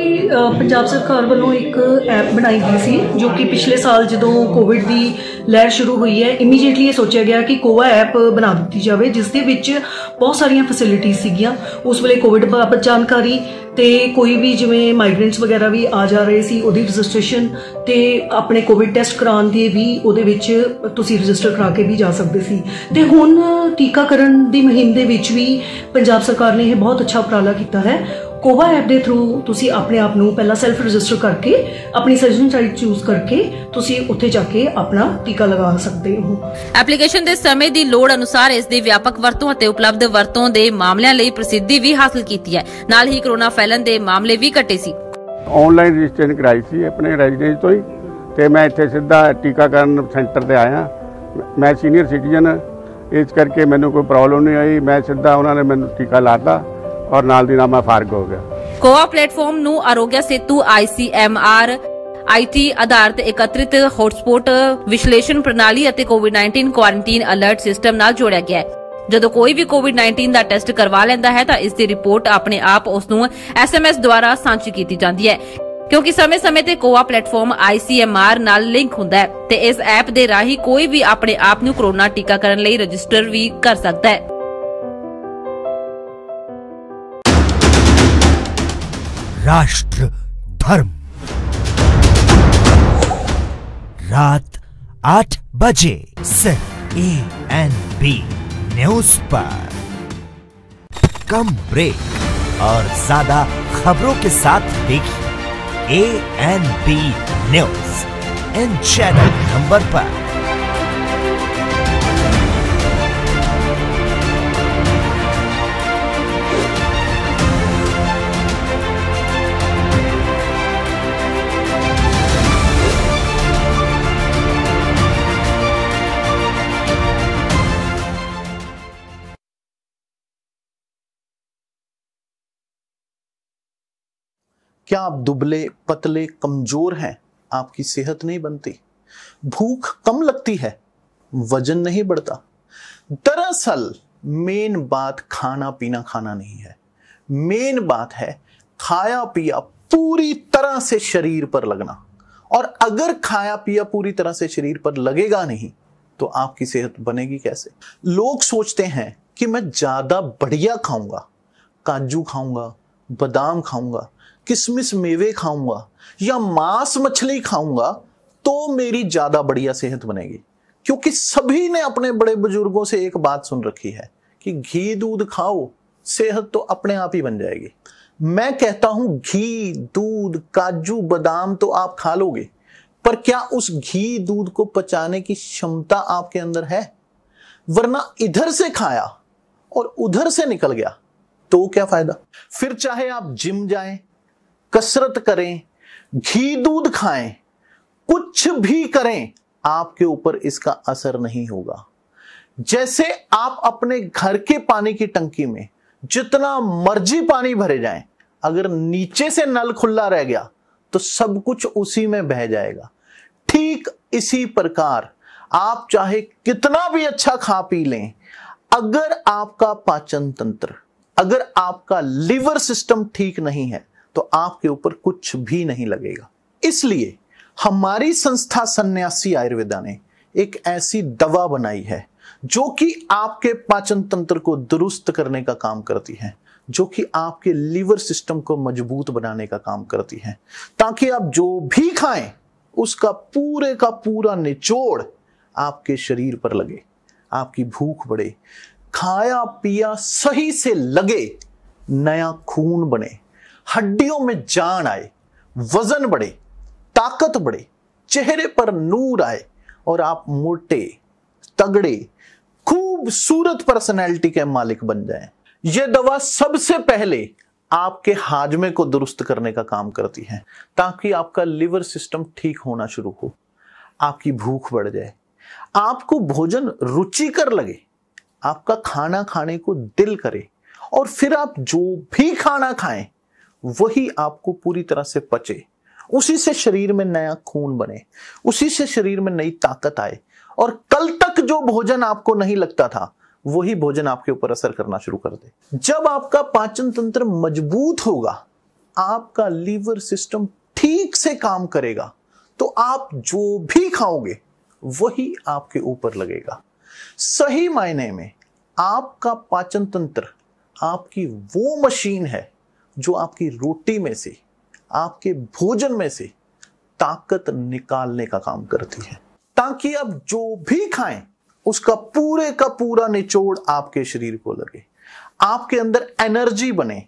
ਪੰਜਾਬ ਸਰਕਾਰ ਵੱਲੋਂ ਇੱਕ ਐਪ ਬਣਾਈ ਗਈ ਸੀ, ਜੋ ਕਿ ਪਿਛਲੇ ਸਾਲ ਜਦੋਂ ਕੋਵਿਡ ਦੀ ਲਹਿਰ ਸ਼ੁਰੂ ਹੋਈ ਹੈ ਇਮੀਡੀਏਟਲੀ ਇਹ ਸੋਚਿਆ ਗਿਆ ਕਿ ਕੋਵਾ ਐਪ ਬਣਾ ਦਿੱਤੀ ਜਾਵੇ, ਜਿਸ ਦੇ ਵਿੱਚ ਬਹੁਤ ਸਾਰੀਆਂ ਫੈਸਿਲਿਟੀਆਂ ਸੀਗੀਆਂ। ਉਸ ਵੇਲੇ ਕੋਵਿਡ ਬਾਬਤ ਜਾਣਕਾਰੀ ਤੇ ਕੋਈ ਵੀ ਜਿਵੇਂ ਮਾਈਗ੍ਰੈਂਟਸ ਵਗੈਰਾ ਵੀ ਆ ਜਾ ਰਹੇ ਸੀ, ਉਹਦੀ ਰਜਿਸਟ੍ਰੇਸ਼ਨ ਤੇ ਆਪਣੇ ਕੋਵਿਡ ਟੈਸਟ ਕਰਾਉਣ ਦੀ ਵੀ ਉਹਦੇ ਵਿੱਚ ਤੁਸੀਂ ਰਜਿਸਟਰ ਕਰਾ ਕੇ ਵੀ ਜਾ ਸਕਦੇ ਸੀ। ਤੇ ਹੁਣ ਟੀਕਾਕਰਨ ਦੀ ਮੁਹਿੰਮ ਦੇ ਵਿੱਚ ਵੀ ਪੰਜਾਬ ਸਰਕਾਰ ਨੇ ਇਹ ਬਹੁਤ ਅੱਛਾ ਉਪਰਾਲਾ ਕੀਤਾ ਹੈ। ਕੋਵਾ ਐਪ ਦੇ ਥਰੂ ਤੁਸੀਂ ਆਪਣੇ ਆਪ ਨੂੰ ਪਹਿਲਾਂ ਸੈਲਫ ਰਜਿਸਟਰ ਕਰਕੇ ਆਪਣੀ ਸਰਜਨ ਸਾਈਟ ਚੂਜ਼ ਕਰਕੇ ਤੁਸੀਂ ਉੱਥੇ ਜਾ ਕੇ ਆਪਣਾ ਟੀਕਾ ਲਗਾ ਸਕਦੇ ਹੋ। ਐਪਲੀਕੇਸ਼ਨ ਦੇ ਸਮੇਂ ਦੀ ਲੋੜ ਅਨੁਸਾਰ ਇਸ ਦੀ ਵਿਆਪਕ ਵਰਤੋਂ ਅਤੇ ਉਪਲਬਧ ਵਰਤੋਂ ਦੇ ਮਾਮਲਿਆਂ ਲਈ ਪ੍ਰਸਿੱਧੀ ਵੀ ਹਾਸਲ ਕੀਤੀ ਹੈ। ਨਾਲ ਹੀ ਕਰੋਨਾ ਫੈਲਣ ਦੇ ਮਾਮਲੇ ਵੀ ਘਟੇ ਸੀ। ਆਨਲਾਈਨ ਰਜਿਸਟ੍ਰੇਸ਼ਨ ਕਰਾਈ ਸੀ ਆਪਣੇ ਰੈਜ਼ੀਡੈਂਸ ਤੋਂ ਹੀ ਤੇ ਮੈਂ ਇੱਥੇ ਸਿੱਧਾ ਟੀਕਾਕਰਨ ਸੈਂਟਰ ਤੇ ਆਇਆ। ਮੈਂ ਸੀਨੀਅਰ ਸਿਟੀਜ਼ਨ ਇਸ ਕਰਕੇ ਮੈਨੂੰ ਕੋਈ ਪ੍ਰੋਬਲਮ ਨਹੀਂ ਆਈ। ਮੈਂ ਸਿੱਧਾ ਉਹਨਾਂ ਨੇ ਮੈਨੂੰ ਟੀਕਾ ਲਾਤਾ ਔਰ ਨਾਲ ਦੀ ਨਾਲ ਮੈਂ ਫਾਰਗ ਹੋ ਗਿਆ। ਕੋਆ ਪਲੇਟਫਾਰਮ ਨੂੰ ਆਰੋਗਿਆ ਸੇਤੂ ਆਈਸੀਐਮਆਰ ਆਈਟੀ ਆਧਾਰਿਤ ਇਕੱਤਰਿਤ ਹੌਟਸਪੌਟ ਵਿਸ਼ਲੇਸ਼ਣ ਪ੍ਰਣਾਲੀ ਅਤੇ ਕੋਵਿਡ-19 ਕੁਆਰੰਟਾਈਨ ਅਲਰਟ ਸਿਸਟਮ ਨਾਲ ਜੋੜਿਆ ਗਿਆ ਹੈ। ਜਦੋਂ ਕੋਈ ਵੀ ਕੋਵਿਡ-19 ਦਾ ਟੈਸਟ ਕਰਵਾ ਲੈਂਦਾ ਹੈ ਤਾਂ ਇਸ ਦੀ ਰਿਪੋਰਟ ਆਪਣੇ ਆਪ ਉਸ ਨੂੰ ਐਸਐਮਐਸ ਦੁਆਰਾ ਸਾਂਝੀ ਕੀਤੀ ਜਾਂਦੀ ਹੈ। ਕਿਉਂਕਿ ਸਮੇਂ-ਸਮੇਂ ਤੇ ਕੋਆ ਪਲੇਟਫਾਰਮ ਆਈਸੀਐਮਆਰ ਨਾਲ ਲਿੰਕ ਹੁੰਦਾ ਹੈ ਤੇ ਇਸ ਐਪ ਦੇ ਰਾਹੀਂ ਕੋਈ ਵੀ ਆਪਣੇ ਆਪ ਨੂੰ ਕੋਰੋਨਾ ਟੀਕਾਕਰਨ ਲਈ ਰਜਿਸਟਰ ਵੀ ਕਰ ਸਕਦਾ ਹੈ। राष्ट्र धर्म। रात आठ बजे, सिर्फ़ ए एन बी न्यूज़ पर। कम ब्रेक और ज़्यादा खबरों के साथ देखिए ए एन बी न्यूज़। इन चैनल नंबर पर। क्या आप दुबले, पतले, कमज़ोर हैं? आपकी सेहत नहीं बनती। भूख कम लगती है, वज़न नहीं बढ़ता। दरअसल, मेन बात खाना पीना खाना नहीं है। मेन बात है खाया पिया पूरी तरह से शरीर पर लगना। और अगर खाया पिया पूरी तरह से शरीर पर लगेगा नहीं तो आपकी सेहत बनेगी कैसे? लोग सोचते हैं कि मैं ज़्यादा बढ़िया खाऊँगा। काजू खाऊँगा, बादाम खाऊँगा किशमिश मेवे खाऊँगा या मांस मछली खाऊँगा तो मेरी ज़्यादा बढ़िया सेहत बनेगी। क्योंकि सभी ने अपने बड़े बुज़ुर्गों से एक बात सुन रखी है कि घी दूध खाओ, सेहत तो अपने आप ही बन जाएगी। मैं कहता हूँ, घी, दूध, काजू, बादाम तो आप खा लोगे, पर क्या उस घी दूध को पचाने की क्षमता आपके अंदर है? वरना इधर से खाया और उधर से निकल गया तो क्या फ़ायदा? फिर चाहे आप जिम जाएँ कसरत करें, घी दूध खाएँ, कुछ भी करें, आपके ऊपर इसका असर नहीं होगा। जैसे आप अपने घर के पानी की टंकी में जितना मर्ज़ी पानी भरे जाए, अगर नीचे से नल खुला रह गया तो सब कुछ उसी में बह जाएगा। ठीक इसी प्रकार, आप चाहे कितना भी अच्छा खा पी लें, अगर आपका पाचन तंत्र, अगर आपका लिवर सिस्टम ठीक नहीं है तो आपके ऊपर कुछ भी नहीं लगेगा। इसलिए हमारी संस्था सन्यासी आयुर्वेदा ने एक ऐसी दवा बनाई है, जो कि आपके पाचन तंत्र को दुरुस्त करने का काम करती है, जो कि आपके लीवर सिस्टम को मज़बूत बनाने का काम करती है। ताकि आप जो भी खाएँ, उसका पूरे का पूरा निचोड़ आपके शरीर पर लगे, आपकी भूख बढ़े, खाया पिया सही से लगे, नया खून बने। हड्डियों में जान आए, वज़न बढ़े, ताकत बढ़े, चेहरे पर नूर आए और आप मोटे, तगड़े, खूबसूरत पर्सनैलिटी के मालिक बन जाए। यह दवा सबसे पहले आपके हाजमे को दुरुस्त करने का काम करती है, ताकि आपका लिवर सिस्टम ठीक होना शुरू हो, आपकी भूख बढ़ जाए, आपको भोजन रुचिकर लगे, आपका खाना खाने को दिल करे और फिर आप जो भी खाना खाएँ वही आपको पूरी तरह से पचे। उसी से शरीर में नया खून बने। उसी से शरीर में नई ताकत आए। और कल तक जो भोजन आपको नहीं लगता था, वही भोजन आपके ऊपर असर करना शुरू कर दे। जब आपका पाचन तंत्र मज़बूत होगा, आपका लीवर सिस्टम ठीक से काम करेगा तो आप जो भी खाओगे, वही आपके ऊपर लगेगा। सही मायने में आपका पाचन तंत्र, आपकी वो मशीन है जो आपकी रोटी में से, आपके भोजन में से ताकत निकालने का काम करती है। ताकि आप जो भी खाएँ, उसका पूरे का पूरा निचोड़ आपके शरीर को लगे। आपके अंदर एनर्जी बने,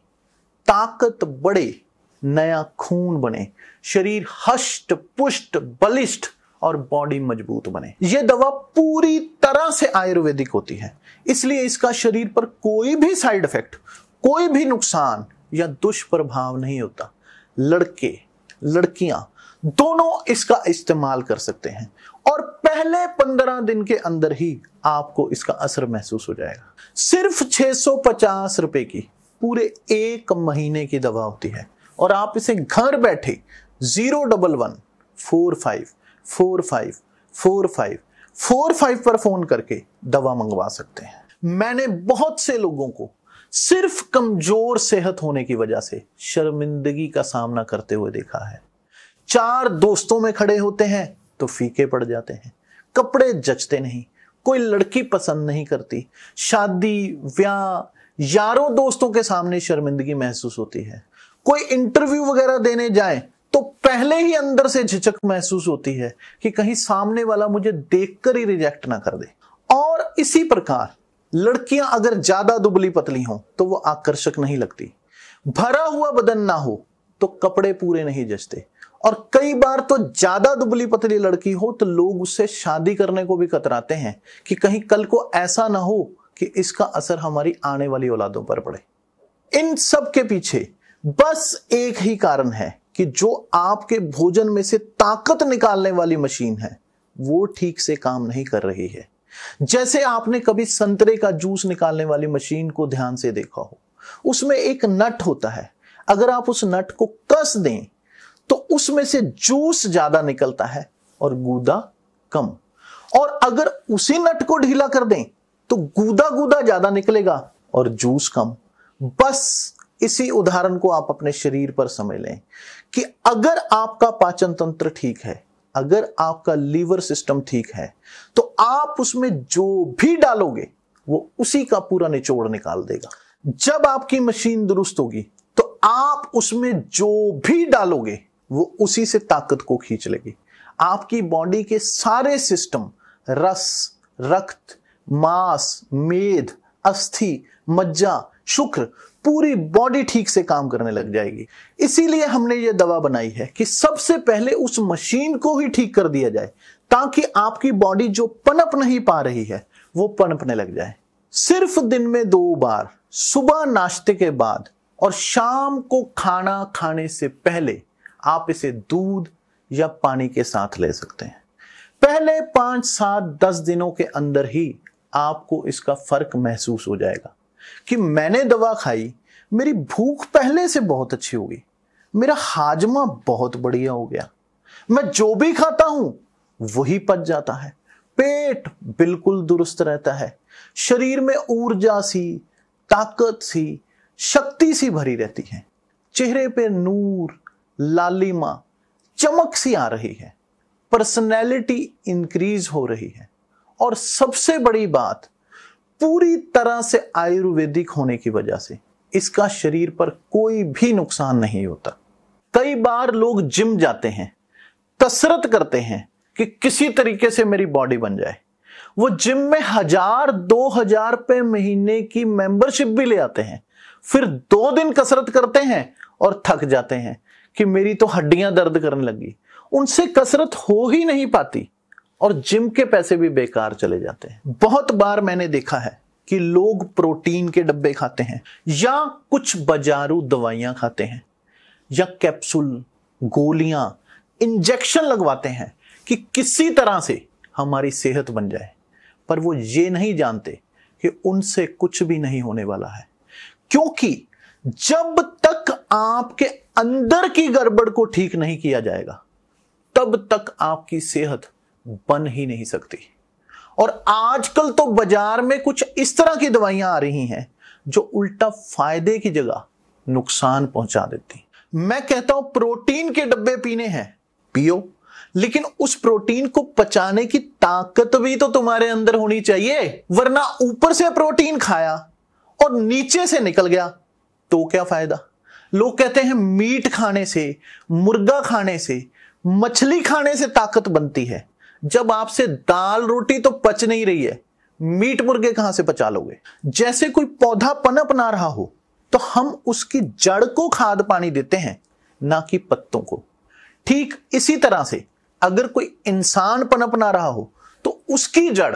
ताकत बढ़े, नया खून बने, शरीर हष्ट, पुष्ट, बलिष्ठ और बॉडी मज़बूत बने। यह दवा पूरी तरह से आयुर्वेदिक होती है। इसलिए इसका शरीर पर कोई भी साइड इफ़ेक्ट, कोई भी नुकसान या दुष्प्रभाव नहीं होता। लड़के, लड़कियाँ दोनों इसका इस्तेमाल कर सकते हैं और पहले पंद्रह दिन के अंदर ही आपको इसका असर महसूस हो जाएगा। सिर्फ़ 650 रुपए की पूरे एक महीने की दवा होती है और आप इसे घर बैठे zero double one, four five four five four five four five पर फ़ोन करके दवा मंगवा सकते हैं। मैंने बहुत से लोगों को सिर्फ़ कमज़ोर सेहत होने की वजह से शर्मिंदगी का सामना करते हुए देखा है। चार दोस्तों में खड़े होते हैं तो फीके पड़ जाते हैं। कपड़े जचते नहीं, कोई लड़की पसंद नहीं करती। शादी ब्याह यारों दोस्तों के सामने शर्मिंदगी महसूस होती है। कोई इंटरव्यू वगैरह देने जाए तो पहले ही अंदर से झिझक महसूस होती है कि कहीं सामने वाला मुझे देखकर ही रिजेक्ट ना कर दे। और इसी प्रकार लड़कियाँ अगर ज़्यादा दुबली पतली हो तो वो आकर्षक नहीं लगती। भरा हुआ बदन ना हो तो कपड़े पूरे नहीं जचते। और कई बार तो ज़्यादा दुबली पतली लड़की हो तो लोग उससे शादी करने को भी कतराते हैं कि कहीं कल को ऐसा ना हो कि इसका असर हमारी आने वाली औलादों पर पड़े। इन सब के पीछे बस एक ही कारण है कि जो आपके भोजन में से ताकत निकालने वाली मशीन है, वो ठीक से काम नहीं कर रही है। जैसे आपने कभी संतरे का जूस निकालने वाली मशीन को ध्यान से देखा हो, उसमें एक नट होता है। अगर आप उस नट को कस दें तो उसमें से जूस ज़्यादा निकलता है और गूदा कम। और अगर उसी नट को ढीला कर दें तो गूदा गूदा ज़्यादा निकलेगा और जूस कम। बस इसी उदाहरण को आप अपने शरीर पर समझ लें कि अगर आपका पाचन तंत्र ठीक है अगर आपका लीवर सिस्टम ठीक है तो आप उसमें जो भी डालोगे, वो उसी का पूरा निचोड़ निकाल देगा। जब आपकी मशीन दुरुस्त होगी तो आप उसमें जो भी डालोगे, वो उसी से ताकत को खींच लेगी। आपकी बॉडी के सारे सिस्टम रस, रक्त, मांस, मेद, अस्थि, मज्जा, शुक्र पूरी बॉडी ठीक से काम करने लग जाएगी। इसीलिए हमने ये दवा बनाई है कि सबसे पहले उस मशीन को ही ठीक कर दिया जाए, ताकि आपकी बॉडी जो पनप नहीं पा रही है, वो पनपने लग जाए। सिर्फ़ दिन में दो बार, सुबह नाश्ते के बाद और शाम को खाना खाने से पहले आप इसे दूध या पानी के साथ ले सकते हैं। पहले पाँच, सात, दस दिनों के अंदर ही आपको इसका फ़र्क महसूस हो जाएगा। कि मैंने दवा खाई, मेरी भूख पहले से बहुत अच्छी हो गई, मेरा हाजमा बहुत बढ़िया हो गया। मैं जो भी खाता हूँ, वही पच जाता है। पेट बिल्कुल दुरुस्त रहता है। शरीर में ऊर्जा सी, ताकत सी, शक्ति सी भरी रहती है। चेहरे पे नूर, लालिमा, चमक सी आ रही है। पर्सनैलिटी इंक्रीज हो रही है। और सबसे बड़ी बात पूरी तरह से आयुर्वेदिक होने की वजह से इसका शरीर पर कोई भी नुकसान नहीं होता। कई बार लोग जिम जाते हैं, कसरत करते हैं कि किसी तरीके से मेरी बॉडी बन जाए। वो जिम में हज़ार, दो हज़ार रुपए महीने की मेंबरशिप भी ले आते हैं। फिर दो दिन कसरत करते हैं और थक जाते हैं कि मेरी तो हड्डियाँ दर्द करने लगी। उनसे कसरत हो ही नहीं पाती। और जिम के पैसे भी बेकार चले जाते हैं। बहुत बार मैंने देखा है कि लोग प्रोटीन के डब्बे खाते हैं या कुछ बाजारू दवाइयाँ खाते हैं या कैप्सूल, गोलियाँ, इंजेक्शन लगवाते हैं कि किसी तरह से हमारी सेहत बन जाए। पर वो ये नहीं जानते कि उनसे कुछ भी नहीं होने वाला है। क्योंकि जब तक आपके अंदर की गड़बड़ को ठीक नहीं किया जाएगा, तब तक आपकी सेहत बन ही नहीं सकती। और आजकल तो बाज़ार में कुछ इस तरह की दवाइयाँ आ रही हैं, जो उल्टा फ़ायदे की जगह नुकसान पहुँचा देती। मैं कहता हूँ, प्रोटीन के डब्बे पीने हैं, पियो, लेकिन उस प्रोटीन को पचाने की ताकत भी तो तुम्हारे अंदर होनी चाहिए, वरना ऊपर से प्रोटीन खाया और नीचे से निकल गया तो क्या फ़ायदा? लोग कहते हैं, मीट खाने से, मुर्गा खाने से, मछली खाने से ताकत बनती है। जब आपसे दाल रोटी तो पच नहीं रही है, मीट मुर्गे कहाँ से पचा लोगे? जैसे कोई पौधा पनप ना रहा हो तो हम उसकी जड़ को खाद पानी देते हैं, ना कि पत्तों को। ठीक इसी तरह से अगर कोई इंसान पनप ना रहा हो तो उसकी जड़,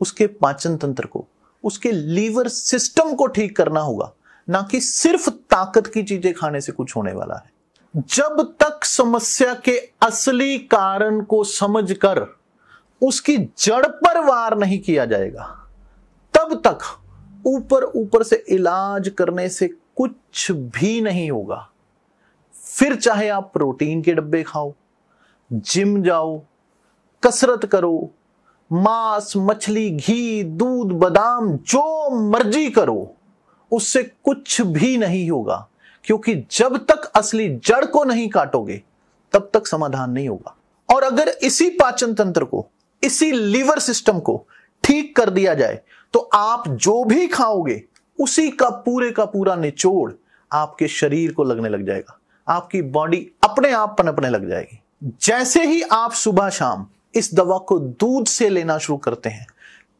उसके पाचन तंत्र को, उसके लीवर सिस्टम को ठीक करना होगा, ना कि सिर्फ़ ताकत की चीज़ें खाने से कुछ होने वाला है। जब तक समस्या के असली कारण को समझकर उसकी जड़ पर वार नहीं किया जाएगा। तब तक ऊपर ऊपर से इलाज करने से कुछ भी नहीं होगा। फिर चाहे आप प्रोटीन के डब्बे खाओ, जिम जाओ, कसरत करो, मांस, मछली, घी, दूध, बादाम, जो मर्ज़ी करो, उससे कुछ भी नहीं होगा। क्योंकि जब तक असली जड़ को नहीं काटोगे, तब तक समाधान नहीं होगा। और अगर इसी पाचन तंत्र को इसी लीवर सिस्टम को ठीक कर दिया जाए तो आप जो भी खाओगे, उसी का पूरे का पूरा निचोड़ आपके शरीर को लगने लग जाएगा। आपकी बॉडी अपने आप पनपने लग जाएगी। जैसे ही आप सुबह शाम इस दवा को दूध से लेना शुरू करते हैं,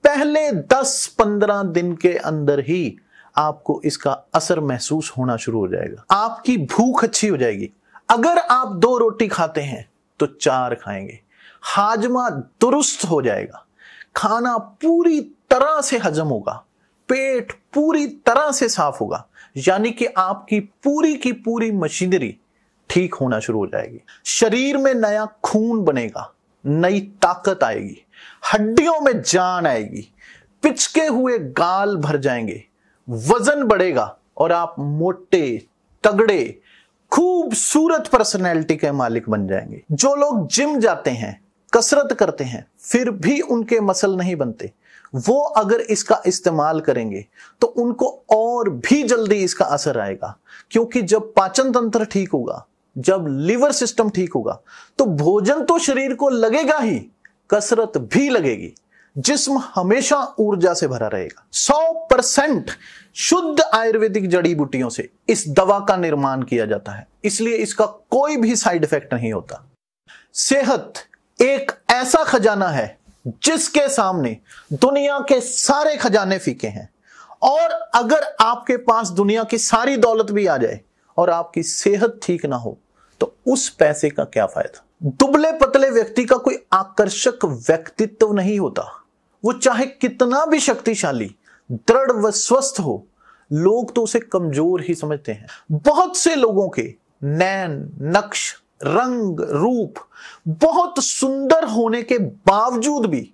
पहले 10-15 दिन के अंदर ही आपको इसका असर महसूस होना शुरू हो जाएगा। आपकी भूख अच्छी हो जाएगी। अगर आप दो रोटी खाते हैं तो चार खाएँगे। हाजमा दुरुस्त हो जाएगा। खाना पूरी तरह से हजम होगा। पेट पूरी तरह से साफ़ होगा। यानी कि आपकी पूरी की पूरी मशीनरी ठीक होना शुरू हो जाएगी। शरीर में नया खून बनेगा, नई ताकत आएगी, हड्डियों में जान आएगी, पिचके हुए गाल भर जाएँगे, वज़न बढ़ेगा और आप मोटे, तगड़े, खूबसूरत पर्सनैलिटी के मालिक बन जाएँगे। जो लोग जिम जाते हैं कसरत करते हैं, फिर भी उनके मसल नहीं बनते। वो अगर इसका इस्तेमाल करेंगे तो उनको और भी जल्दी इसका असर आएगा। क्योंकि जब पाचन तंत्र ठीक होगा, जब लिवर सिस्टम ठीक होगा तो भोजन तो शरीर को लगेगा ही, कसरत भी लगेगी। जिस्म हमेशा ऊर्जा से भरा रहेगा। 100 परसेंट शुद्ध आयुर्वेदिक जड़ी बूटियों से इस दवा का निर्माण किया जाता है। इसलिए इसका कोई भी साइड इफ़ेक्ट नहीं होता। सेहत एक ऐसा खजाना है जिसके सामने दुनिया के सारे खजाने फीके हैं। और अगर आपके पास दुनिया की सारी दौलत भी आ जाए और आपकी सेहत ठीक ना हो तो उस पैसे का क्या फ़ायदा? दुबले पतले व्यक्ति का कोई आकर्षक व्यक्तित्व नहीं होता। वो चाहे कितना भी शक्तिशाली, दृढ़ व स्वस्थ हो, लोग तो उसे कमज़ोर ही समझते हैं। बहुत से लोगों के नैन, नक्श रंग, रूप बहुत सुंदर होने के बावजूद भी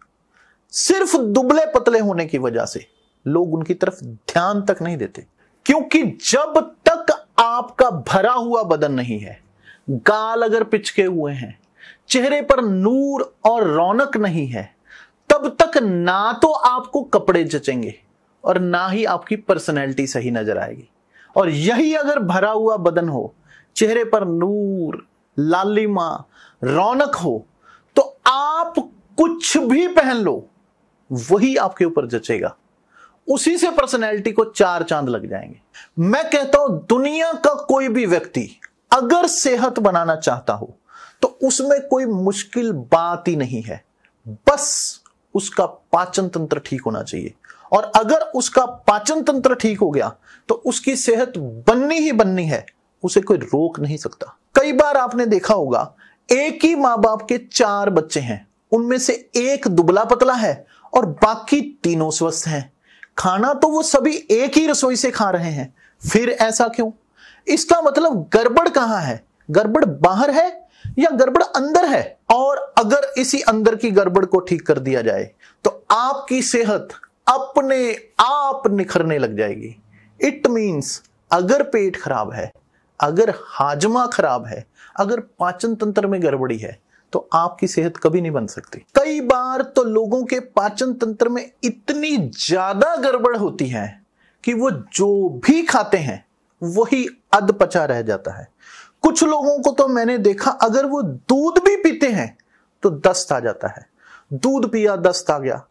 सिर्फ़ दुबले पतले होने की वजह से लोग उनकी तरफ़ ध्यान तक नहीं देते। क्योंकि जब तक आपका भरा हुआ बदन नहीं है, गाल अगर पिचके हुए हैं, चेहरे पर नूर और रौनक नहीं है, तब तक ना तो आपको कपड़े जचेंगे और ना ही आपकी पर्सनैलिटी सही नज़र आएगी। और यही अगर भरा हुआ बदन हो, चेहरे पर नूर लालिमा रौनक हो तो आप कुछ भी पहन लो, वही आपके ऊपर जचेगा। उसी से पर्सनैलिटी को चार चाँद लग जाएँगे। मैं कहता हूँ, दुनिया का कोई भी व्यक्ति अगर सेहत बनाना चाहता हो तो उसमें कोई मुश्किल बात ही नहीं है। बस उसका पाचन तंत्र ठीक होना चाहिए। और अगर उसका पाचन तंत्र ठीक हो गया तो उसकी सेहत बननी ही बननी है। उसे कोई रोक नहीं सकता। कई बार आपने देखा होगा, एक ही माँ बाप के चार बच्चे हैं। उनमें से एक दुबला पतला है और बाकी तीनों स्वस्थ हैं। खाना तो वो सभी एक ही रसोई से खा रहे हैं। फिर ऐसा क्यों? इसका मतलब गड़बड़ कहाँ है? गड़बड़ बाहर है या गड़बड़ अंदर है? और अगर इसी अंदर की गड़बड़ को ठीक कर दिया जाए तो आपकी सेहत अपने आप निखरने लग जाएगी। इट मींस अगर पेट खराब है अगर हाजमा खराब है, अगर पाचन तंत्र में गड़बड़ी है तो आपकी सेहत कभी नहीं बन सकती। कई बार तो लोगों के पाचन तंत्र में इतनी ज़्यादा गड़बड़ होती है कि वो जो भी खाते हैं, वही अध पचा रह जाता है। कुछ लोगों को तो मैंने देखा, अगर वो दूध भी पीते हैं तो दस्त आ जाता है। दूध पिया, दस्त आ गया।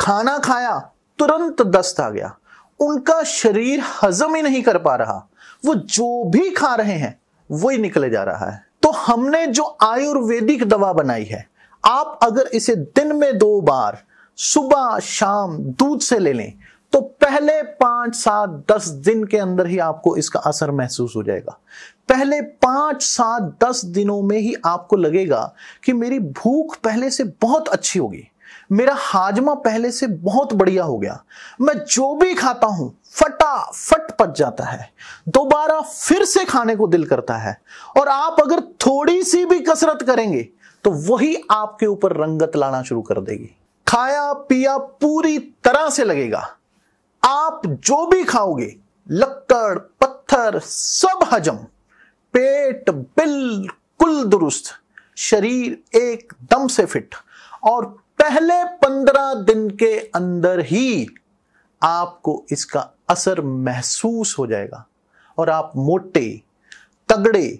खाना खाया, तुरंत दस्त आ गया। उनका शरीर हजम ही नहीं कर पा रहा। वो जो भी खा रहे हैं, वही निकले जा रहा है। तो हमने जो आयुर्वेदिक दवा बनाई है, आप अगर इसे दिन में दो बार, सुबह, शाम, दूध से ले लें तो पहले पाँच, सात, दस दिन के अंदर ही आपको इसका असर महसूस हो जाएगा। पहले पाँच, सात, दस दिनों में ही आपको लगेगा कि मेरी भूख पहले से बहुत अच्छी होगी, मेरा हाजमा पहले से बहुत बढ़िया हो गया। मैं जो भी खाता हूँ फटाफट पच जाता है। दोबारा फिर से खाने को दिल करता है। और आप अगर थोड़ी सी भी कसरत करेंगे तो वही आपके ऊपर रंगत लाना शुरू कर देगी। खाया, पिया पूरी तरह से लगेगा। आप जो भी खाओगे, लक्कड़, पत्थर, सब हजम। पेट बिल्कुल दुरुस्त। शरीर एकदम से फिट। और पहले पंद्रह दिन के अंदर ही आपको इसका असर महसूस हो जाएगा। और आप मोटे, तगड़े,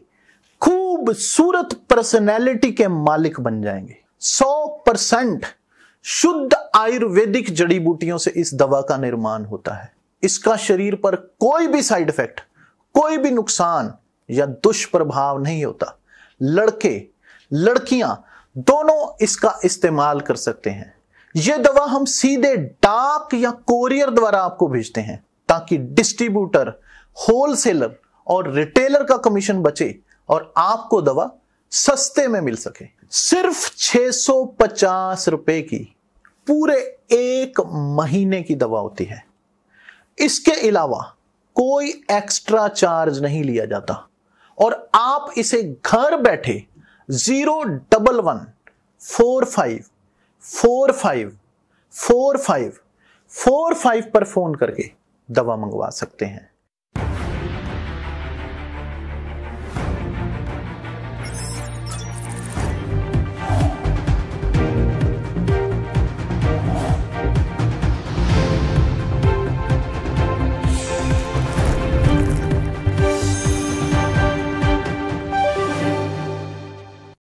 खूबसूरत पर्सनैलिटी के मालिक बन जाएँगे। सौ परसेंट शुद्ध आयुर्वेदिक जड़ी बूटियों से इस दवा का निर्माण होता है। इसका शरीर पर कोई भी साइड इफ़ेक्ट कोई भी नुकसान या दुष्प्रभाव नहीं होता। लड़के, लड़कियाँ दोनों इसका इस्तेमाल कर सकते हैं। यह दवा हम सीधे डाक या कोरियर द्वारा आपको भेजते हैं। ताकि डिस्ट्रीब्यूटर होलसेलर और रिटेलर का कमीशन बचे और आपको दवा सस्ते में मिल सके। सिर्फ़ 650 रुपए की पूरे एक महीने की दवा होती है। इसके अलावा कोई एक्स्ट्रा चार्ज नहीं लिया जाता और आप इसे घर बैठे zero double one four five four five four five four five पर फ़ोन करके दवा मंगवा सकते हैं।